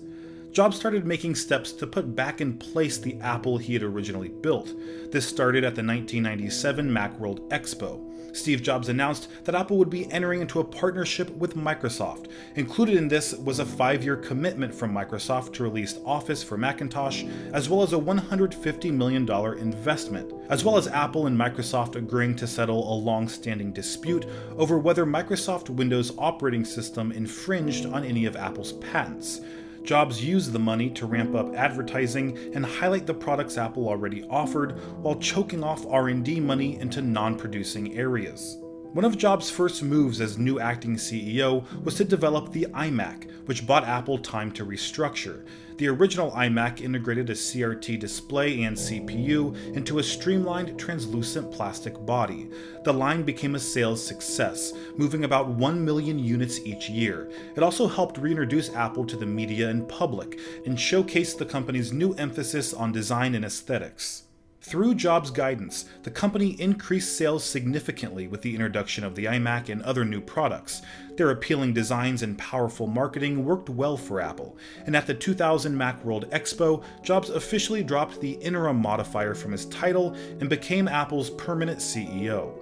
Jobs started making steps to put back in place the Apple he had originally built. This started at the 1997 Macworld Expo. Steve Jobs announced that Apple would be entering into a partnership with Microsoft. Included in this was a five year commitment from Microsoft to release Office for Macintosh, as well as a $150 million investment, as well as Apple and Microsoft agreeing to settle a long standing dispute over whether Microsoft Windows operating system infringed on any of Apple's patents. Jobs used the money to ramp up advertising and highlight the products Apple already offered while choking off R&D money into non-producing areas. One of Jobs' first moves as new acting CEO was to develop the iMac, which bought Apple time to restructure. The original iMac integrated a CRT display and CPU into a streamlined translucent plastic body. The line became a sales success, moving about 1 million units each year. It also helped reintroduce Apple to the media and public, and showcased the company's new emphasis on design and aesthetics. Through Jobs' guidance, the company increased sales significantly with the introduction of the iMac and other new products. Their appealing designs and powerful marketing worked well for Apple, and at the 2000 Macworld Expo, Jobs officially dropped the interim modifier from his title and became Apple's permanent CEO.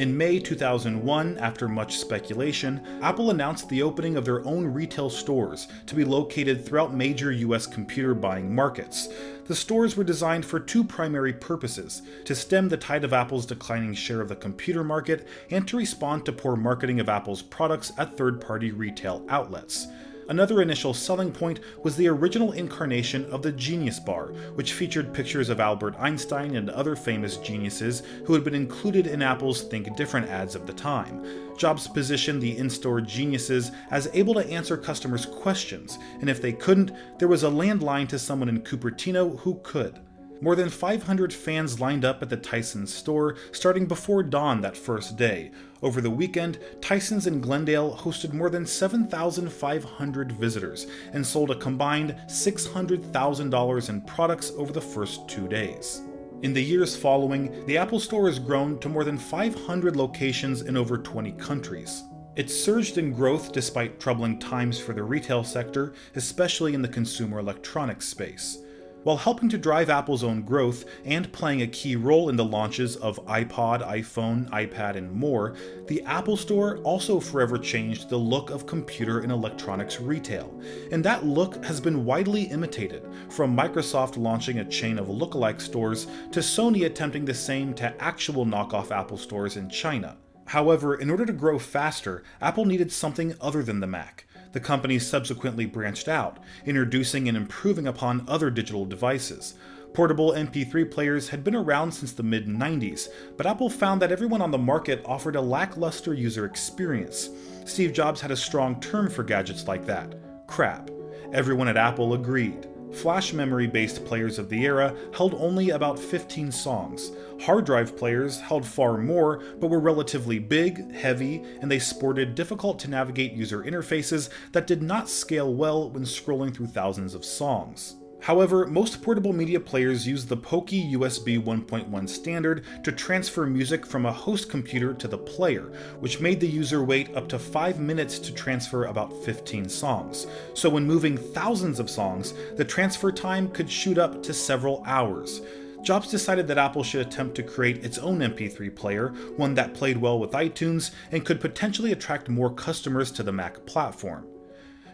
In May 2001, after much speculation, Apple announced the opening of their own retail stores to be located throughout major US computer buying markets. The stores were designed for two primary purposes to stem the tide of Apple's declining share of the computer market and to respond to poor marketing of Apple's products at third party retail outlets. Another initial selling point was the original incarnation of the Genius Bar, which featured pictures of Albert Einstein and other famous geniuses who had been included in Apple's Think Different ads of the time. Jobs positioned the in store geniuses as able to answer customers' questions, and if they couldn't, there was a landline to someone in Cupertino who could. More than 500 fans lined up at the Tyson store starting before dawn that first day. Over the weekend, Tyson's in Glendale hosted more than 7,500 visitors and sold a combined $600,000 in products over the first two days. In the years following, the Apple Store has grown to more than 500 locations in over 20 countries. It surged in growth despite troubling times for the retail sector, especially in the consumer electronics space. While helping to drive Apple's own growth and playing a key role in the launches of iPod, iPhone, iPad, and more, the Apple Store also forever changed the look of computer and electronics retail. And that look has been widely imitated, from Microsoft launching a chain of lookalike stores to Sony attempting the same to actual knockoff Apple stores in China. However, in order to grow faster, Apple needed something other than the Mac the company subsequently branched out, introducing and improving upon other digital devices. Portable MP3 players had been around since the mid 90s, but Apple found that everyone on the market offered a lackluster user experience. Steve Jobs had a strong term for gadgets like that crap. Everyone at Apple agreed. Flash memory based players of the era held only about 15 songs. Hard drive players held far more, but were relatively big, heavy, and they sported difficult to navigate user interfaces that did not scale well when scrolling through thousands of songs. However, most portable media players use the Pokey USB 1.1 standard to transfer music from a host computer to the player, which made the user wait up to 5 minutes to transfer about 15 songs. So when moving thousands of songs, the transfer time could shoot up to several hours. Jobs decided that Apple should attempt to create its own MP3 player, one that played well with iTunes and could potentially attract more customers to the Mac platform.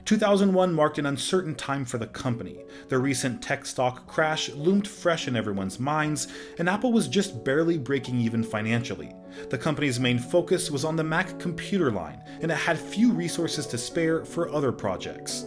2001 marked an uncertain time for the company. The recent tech stock crash loomed fresh in everyone's minds, and Apple was just barely breaking even financially. The company's main focus was on the Mac computer line, and it had few resources to spare for other projects.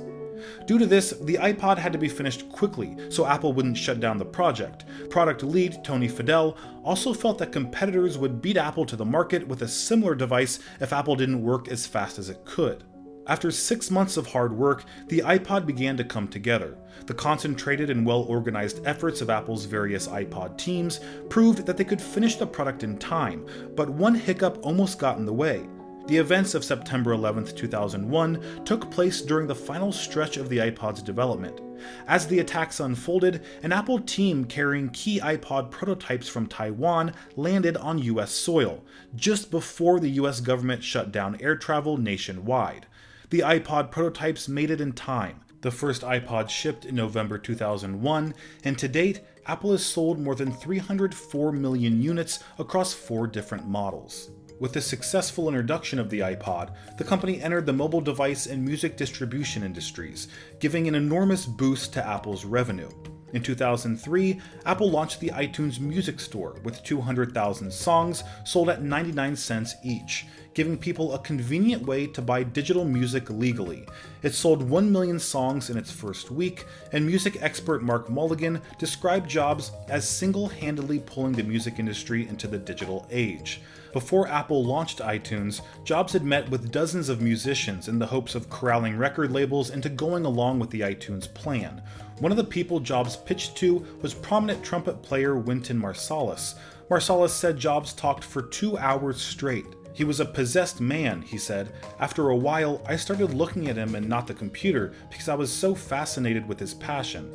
Due to this, the iPod had to be finished quickly so Apple wouldn't shut down the project. Product lead Tony Fadell also felt that competitors would beat Apple to the market with a similar device if Apple didn't work as fast as it could. After six months of hard work, the iPod began to come together. The concentrated and well organized efforts of Apple's various iPod teams proved that they could finish the product in time, but one hiccup almost got in the way. The events of September 11, 2001 took place during the final stretch of the iPod's development. As the attacks unfolded, an Apple team carrying key iPod prototypes from Taiwan landed on US soil, just before the US government shut down air travel nationwide. The iPod prototypes made it in time. The first iPod shipped in November 2001, and to date, Apple has sold more than 304 million units across four different models. With the successful introduction of the iPod, the company entered the mobile device and music distribution industries, giving an enormous boost to Apple's revenue. In 2003, Apple launched the iTunes Music Store with 200,000 songs sold at 99 cents each, giving people a convenient way to buy digital music legally. It sold 1 million songs in its first week, and music expert Mark Mulligan described Jobs as single handedly pulling the music industry into the digital age. Before Apple launched iTunes, Jobs had met with dozens of musicians in the hopes of corralling record labels into going along with the iTunes plan. One of the people Jobs pitched to was prominent trumpet player Wynton Marsalis. Marsalis said Jobs talked for two hours straight. He was a possessed man, he said. After a while, I started looking at him and not the computer because I was so fascinated with his passion.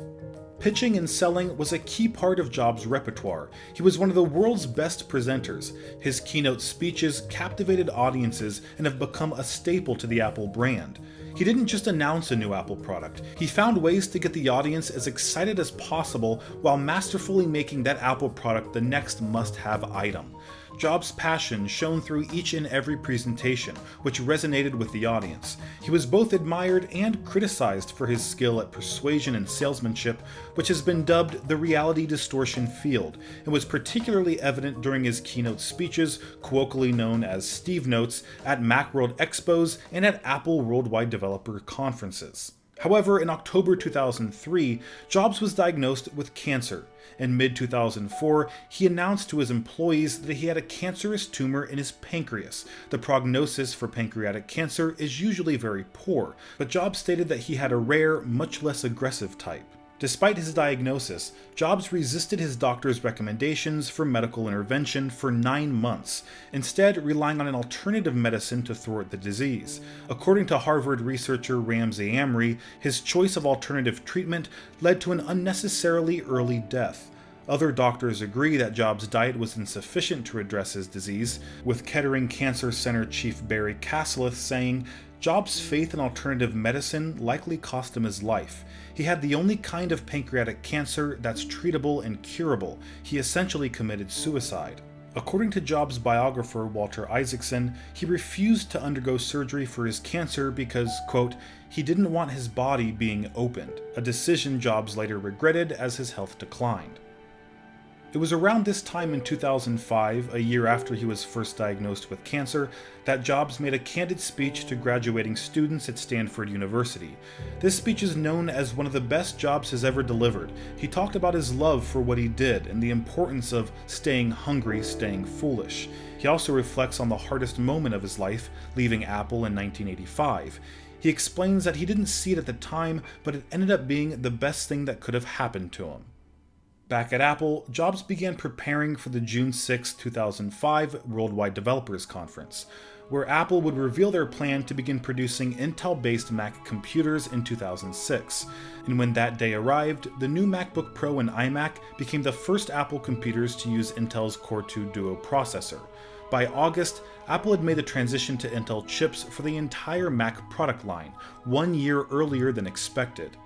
Pitching and selling was a key part of Jobs' repertoire. He was one of the world's best presenters. His keynote speeches captivated audiences and have become a staple to the Apple brand. He didn't just announce a new Apple product, he found ways to get the audience as excited as possible while masterfully making that Apple product the next must have item. Jobs' passion shone through each and every presentation, which resonated with the audience. He was both admired and criticized for his skill at persuasion and salesmanship, which has been dubbed the reality distortion field, and was particularly evident during his keynote speeches, colloquially known as Steve Notes, at Macworld Expos and at Apple Worldwide Developer Conferences. However, in October 2003, Jobs was diagnosed with cancer. In mid 2004, he announced to his employees that he had a cancerous tumor in his pancreas. The prognosis for pancreatic cancer is usually very poor, but Jobs stated that he had a rare, much less aggressive type. Despite his diagnosis, Jobs resisted his doctor's recommendations for medical intervention for nine months, instead, relying on an alternative medicine to thwart the disease. According to Harvard researcher Ramzi Amri, his choice of alternative treatment led to an unnecessarily early death. Other doctors agree that Jobs' diet was insufficient to address his disease, with Kettering Cancer Center chief Barrie Cassileth saying, Jobs' faith in alternative medicine likely cost him his life. He had the only kind of pancreatic cancer that's treatable and curable. He essentially committed suicide. According to Jobs' biographer Walter Isaacson, he refused to undergo surgery for his cancer because, quote, he didn't want his body being opened, a decision Jobs later regretted as his health declined. It was around this time in 2005, a year after he was first diagnosed with cancer, that Jobs made a candid speech to graduating students at Stanford University. This speech is known as one of the best Jobs has ever delivered. He talked about his love for what he did and the importance of staying hungry, staying foolish. He also reflects on the hardest moment of his life, leaving Apple in 1985. He explains that he didn't see it at the time, but it ended up being the best thing that could have happened to him. Back at Apple, Jobs began preparing for the June 6, 2005 Worldwide Developers Conference, where Apple would reveal their plan to begin producing Intel based Mac computers in 2006. And when that day arrived, the new MacBook Pro and iMac became the first Apple computers to use Intel's Core 2 Duo processor. By August, Apple had made the transition to Intel chips for the entire Mac product line, one year earlier than expected.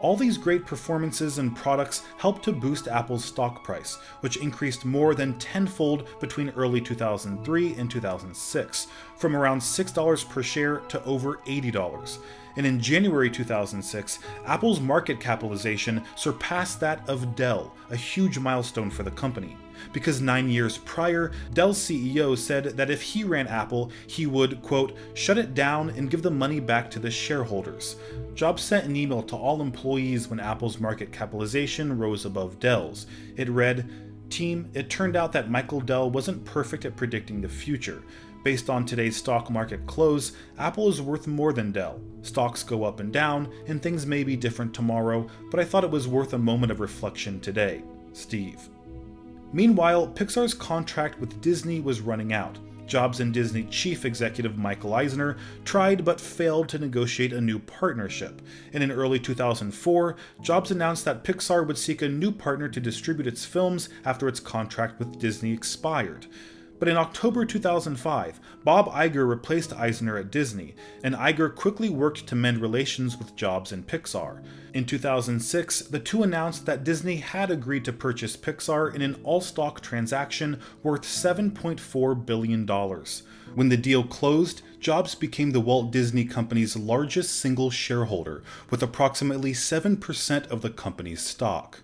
All these great performances and products helped to boost Apple's stock price, which increased more than tenfold between early 2003 and 2006, from around $6 per share to over $80. And in January 2006, Apple's market capitalization surpassed that of Dell, a huge milestone for the company because nine years prior, Dell's CEO said that if he ran Apple, he would, quote, shut it down and give the money back to the shareholders. Jobs sent an email to all employees when Apple's market capitalization rose above Dell's. It read, Team, it turned out that Michael Dell wasn't perfect at predicting the future. Based on today's stock market close, Apple is worth more than Dell. Stocks go up and down, and things may be different tomorrow, but I thought it was worth a moment of reflection today. Steve. Meanwhile, Pixar's contract with Disney was running out. Jobs and Disney chief executive Michael Eisner tried but failed to negotiate a new partnership. And in early 2004, Jobs announced that Pixar would seek a new partner to distribute its films after its contract with Disney expired. But in October 2005, Bob Iger replaced Eisner at Disney, and Iger quickly worked to mend relations with Jobs and Pixar. In 2006, the two announced that Disney had agreed to purchase Pixar in an all stock transaction worth $7.4 billion. When the deal closed, Jobs became the Walt Disney Company's largest single shareholder, with approximately 7% of the company's stock.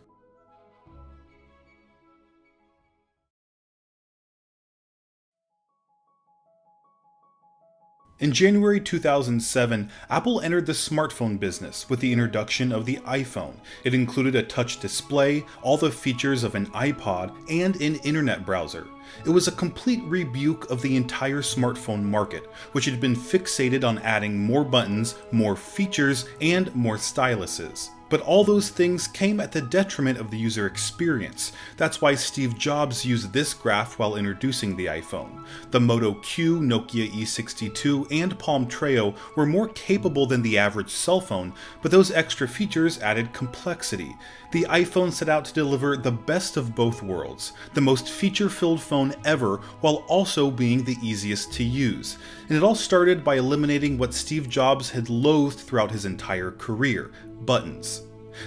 In January 2007, Apple entered the smartphone business with the introduction of the iPhone. It included a touch display, all the features of an iPod, and an internet browser. It was a complete rebuke of the entire smartphone market, which had been fixated on adding more buttons, more features, and more styluses. But all those things came at the detriment of the user experience. That's why Steve Jobs used this graph while introducing the iPhone. The Moto Q, Nokia E62, and Palm Treo were more capable than the average cell phone, but those extra features added complexity. The iPhone set out to deliver the best of both worlds, the most feature-filled phone ever while also being the easiest to use. And it all started by eliminating what Steve Jobs had loathed throughout his entire career, buttons.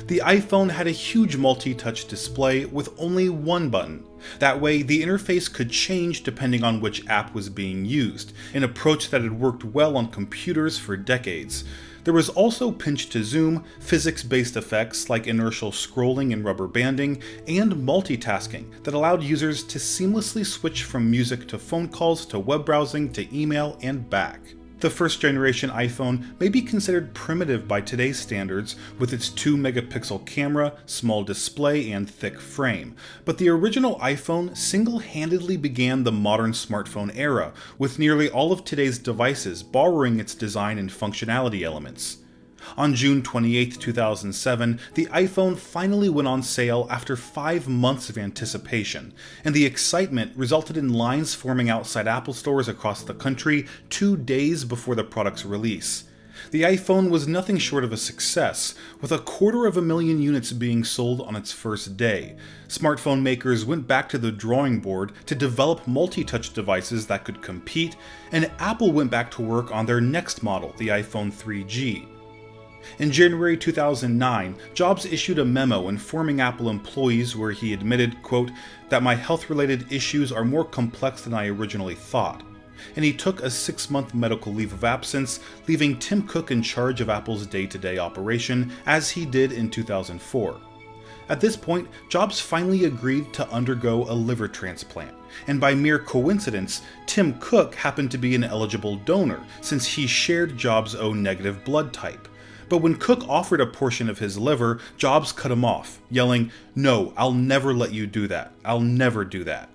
The iPhone had a huge multi-touch display with only one button. That way, the interface could change depending on which app was being used, an approach that had worked well on computers for decades. There was also pinch to zoom, physics based effects like inertial scrolling and rubber banding, and multitasking that allowed users to seamlessly switch from music to phone calls to web browsing to email and back. The first generation iPhone may be considered primitive by today's standards with its 2 megapixel camera, small display, and thick frame, but the original iPhone single handedly began the modern smartphone era, with nearly all of today's devices borrowing its design and functionality elements. On June 28, 2007, the iPhone finally went on sale after five months of anticipation, and the excitement resulted in lines forming outside Apple stores across the country two days before the product's release. The iPhone was nothing short of a success, with a quarter of a million units being sold on its first day. Smartphone makers went back to the drawing board to develop multi touch devices that could compete, and Apple went back to work on their next model, the iPhone 3G. In January 2009, Jobs issued a memo informing Apple employees where he admitted, quote, that my health related issues are more complex than I originally thought. And he took a six month medical leave of absence, leaving Tim Cook in charge of Apple's day to day operation, as he did in 2004. At this point, Jobs finally agreed to undergo a liver transplant, and by mere coincidence, Tim Cook happened to be an eligible donor since he shared Jobs' O negative blood type. But when Cook offered a portion of his liver, Jobs cut him off, yelling, No, I'll never let you do that. I'll never do that.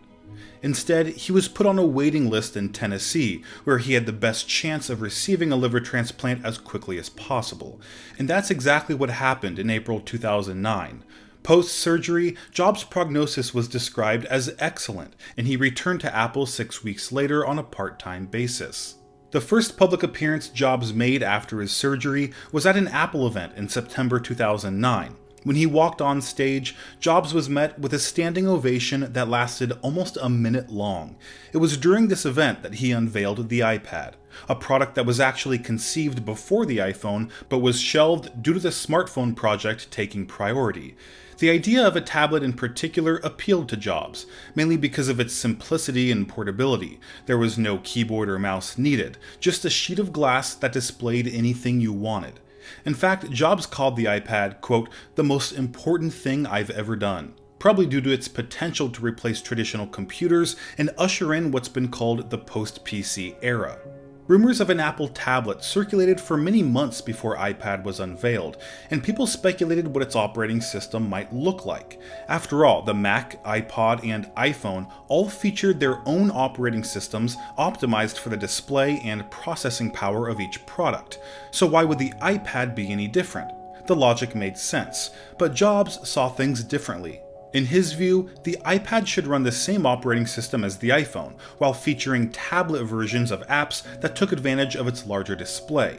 Instead, he was put on a waiting list in Tennessee, where he had the best chance of receiving a liver transplant as quickly as possible. And that's exactly what happened in April 2009. Post surgery, Jobs' prognosis was described as excellent, and he returned to Apple six weeks later on a part time basis. The first public appearance Jobs made after his surgery was at an Apple event in September 2009. When he walked on stage, Jobs was met with a standing ovation that lasted almost a minute long. It was during this event that he unveiled the iPad, a product that was actually conceived before the iPhone but was shelved due to the smartphone project taking priority. The idea of a tablet in particular appealed to Jobs, mainly because of its simplicity and portability. There was no keyboard or mouse needed, just a sheet of glass that displayed anything you wanted. In fact, Jobs called the iPad, quote, the most important thing I've ever done, probably due to its potential to replace traditional computers and usher in what's been called the post PC era. Rumors of an Apple tablet circulated for many months before iPad was unveiled, and people speculated what its operating system might look like. After all, the Mac, iPod, and iPhone all featured their own operating systems optimized for the display and processing power of each product, so why would the iPad be any different? The logic made sense, but Jobs saw things differently. In his view, the iPad should run the same operating system as the iPhone, while featuring tablet versions of apps that took advantage of its larger display.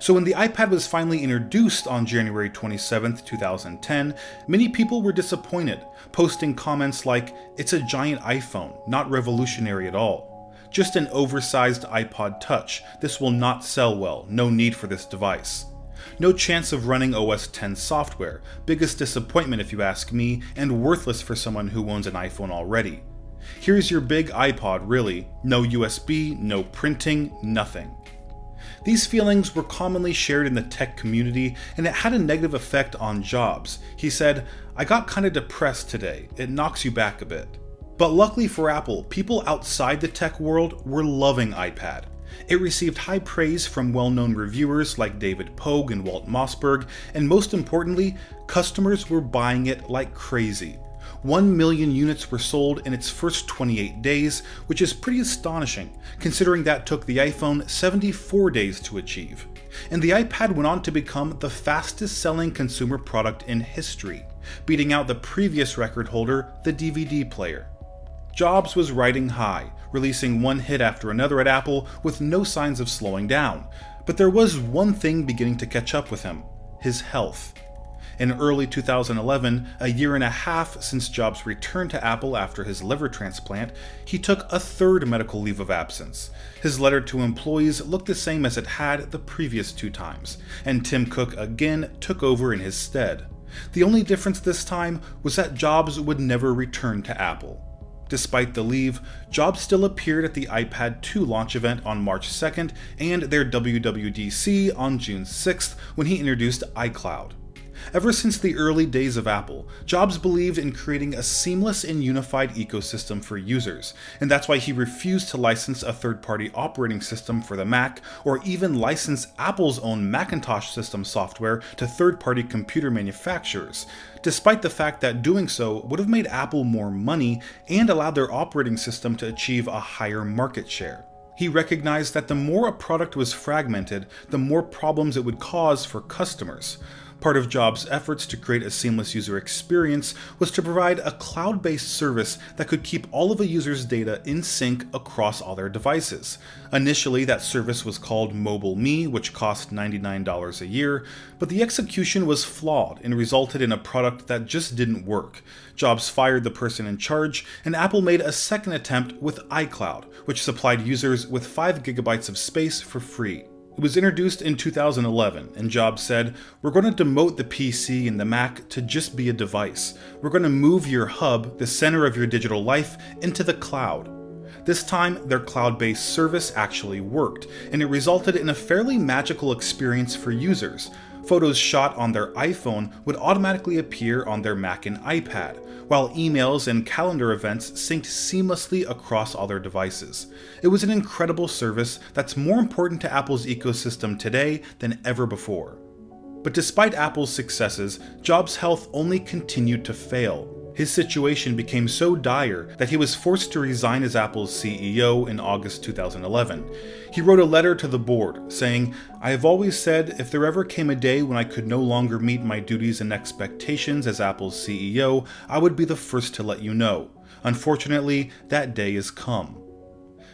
So when the iPad was finally introduced on January 27, 2010, many people were disappointed, posting comments like, it's a giant iPhone, not revolutionary at all. Just an oversized iPod Touch, this will not sell well, no need for this device. No chance of running OS 10 software, biggest disappointment if you ask me, and worthless for someone who owns an iPhone already. Here's your big iPod, really. No USB, no printing, nothing. These feelings were commonly shared in the tech community, and it had a negative effect on Jobs. He said, I got kinda depressed today, it knocks you back a bit. But luckily for Apple, people outside the tech world were loving iPad. It received high praise from well known reviewers like David Pogue and Walt Mossberg, and most importantly, customers were buying it like crazy. 1 million units were sold in its first 28 days, which is pretty astonishing, considering that took the iPhone 74 days to achieve. And the iPad went on to become the fastest selling consumer product in history, beating out the previous record holder, the DVD player. Jobs was riding high, releasing one hit after another at Apple with no signs of slowing down. But there was one thing beginning to catch up with him his health. In early 2011, a year and a half since Jobs returned to Apple after his liver transplant, he took a third medical leave of absence. His letter to employees looked the same as it had the previous two times, and Tim Cook again took over in his stead. The only difference this time was that Jobs would never return to Apple. Despite the leave, Jobs still appeared at the iPad 2 launch event on March 2nd and their WWDC on June 6th when he introduced iCloud. Ever since the early days of Apple, Jobs believed in creating a seamless and unified ecosystem for users, and that's why he refused to license a third party operating system for the Mac or even license Apple's own Macintosh system software to third party computer manufacturers, despite the fact that doing so would have made Apple more money and allowed their operating system to achieve a higher market share. He recognized that the more a product was fragmented, the more problems it would cause for customers. Part of Jobs' efforts to create a seamless user experience was to provide a cloud based service that could keep all of a user's data in sync across all their devices. Initially, that service was called MobileMe, which cost $99 a year, but the execution was flawed and resulted in a product that just didn't work. Jobs fired the person in charge, and Apple made a second attempt with iCloud, which supplied users with 5 gigabytes of space for free. It was introduced in 2011, and Jobs said, We're going to demote the PC and the Mac to just be a device. We're going to move your hub, the center of your digital life, into the cloud. This time, their cloud based service actually worked, and it resulted in a fairly magical experience for users. Photos shot on their iPhone would automatically appear on their Mac and iPad, while emails and calendar events synced seamlessly across all their devices. It was an incredible service that's more important to Apple's ecosystem today than ever before. But despite Apple's successes, Jobs' health only continued to fail his situation became so dire that he was forced to resign as Apple's CEO in August 2011. He wrote a letter to the board saying, I have always said if there ever came a day when I could no longer meet my duties and expectations as Apple's CEO, I would be the first to let you know. Unfortunately, that day has come.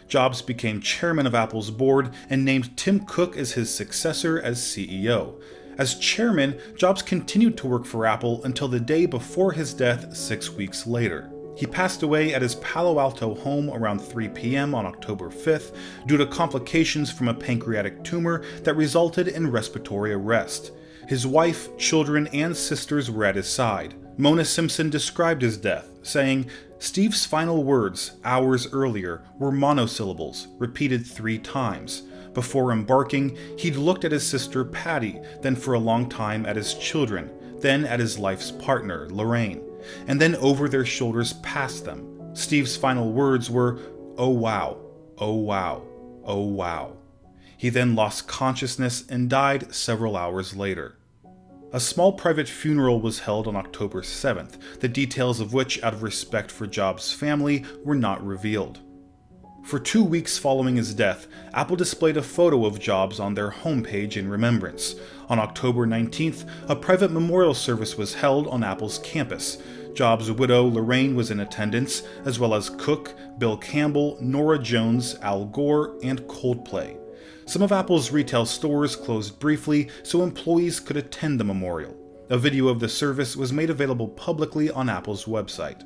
Jobs became chairman of Apple's board and named Tim Cook as his successor as CEO. As chairman, Jobs continued to work for Apple until the day before his death six weeks later. He passed away at his Palo Alto home around 3 p.m. on October 5th due to complications from a pancreatic tumor that resulted in respiratory arrest. His wife, children, and sisters were at his side. Mona Simpson described his death, saying, Steve's final words, hours earlier, were monosyllables, repeated three times. Before embarking, he'd looked at his sister Patty, then for a long time at his children, then at his life's partner, Laurene and then over their shoulders past them. Steve's final words were, Oh wow, oh wow, oh wow. He then lost consciousness and died several hours later. A small private funeral was held on October 7th, the details of which, out of respect for Jobs' family, were not revealed. For two weeks following his death, Apple displayed a photo of Jobs on their homepage in remembrance. On October 19th, a private memorial service was held on Apple's campus. Jobs' widow Laurene was in attendance, as well as Cook, Bill Campbell, Norah Jones, Al Gore, and Coldplay. Some of Apple's retail stores closed briefly so employees could attend the memorial. A video of the service was made available publicly on Apple's website.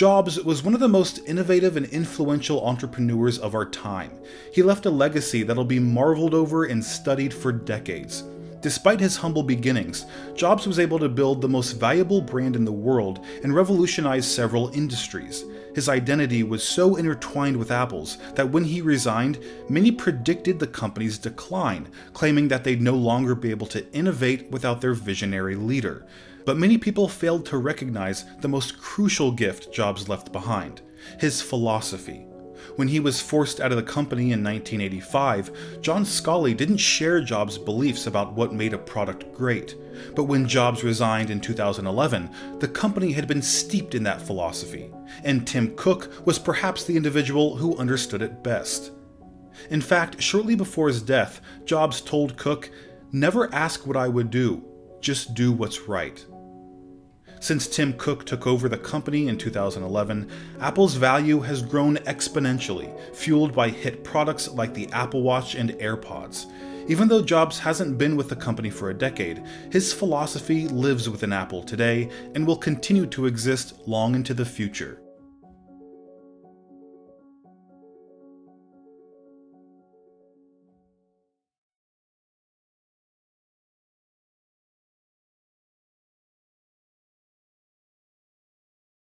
Jobs was one of the most innovative and influential entrepreneurs of our time. He left a legacy that'll be marveled over and studied for decades. Despite his humble beginnings, Jobs was able to build the most valuable brand in the world and revolutionize several industries. His identity was so intertwined with Apple's that when he resigned, many predicted the company's decline, claiming that they'd no longer be able to innovate without their visionary leader. But many people failed to recognize the most crucial gift Jobs left behind his philosophy. When he was forced out of the company in 1985, John Sculley didn't share Jobs' beliefs about what made a product great. But when Jobs resigned in 2011, the company had been steeped in that philosophy, and Tim Cook was perhaps the individual who understood it best. In fact, shortly before his death, Jobs told Cook, Never ask what I would do, just do what's right. Since Tim Cook took over the company in 2011, Apple's value has grown exponentially, fueled by hit products like the Apple Watch and AirPods. Even though Jobs hasn't been with the company for a decade, his philosophy lives within Apple today and will continue to exist long into the future.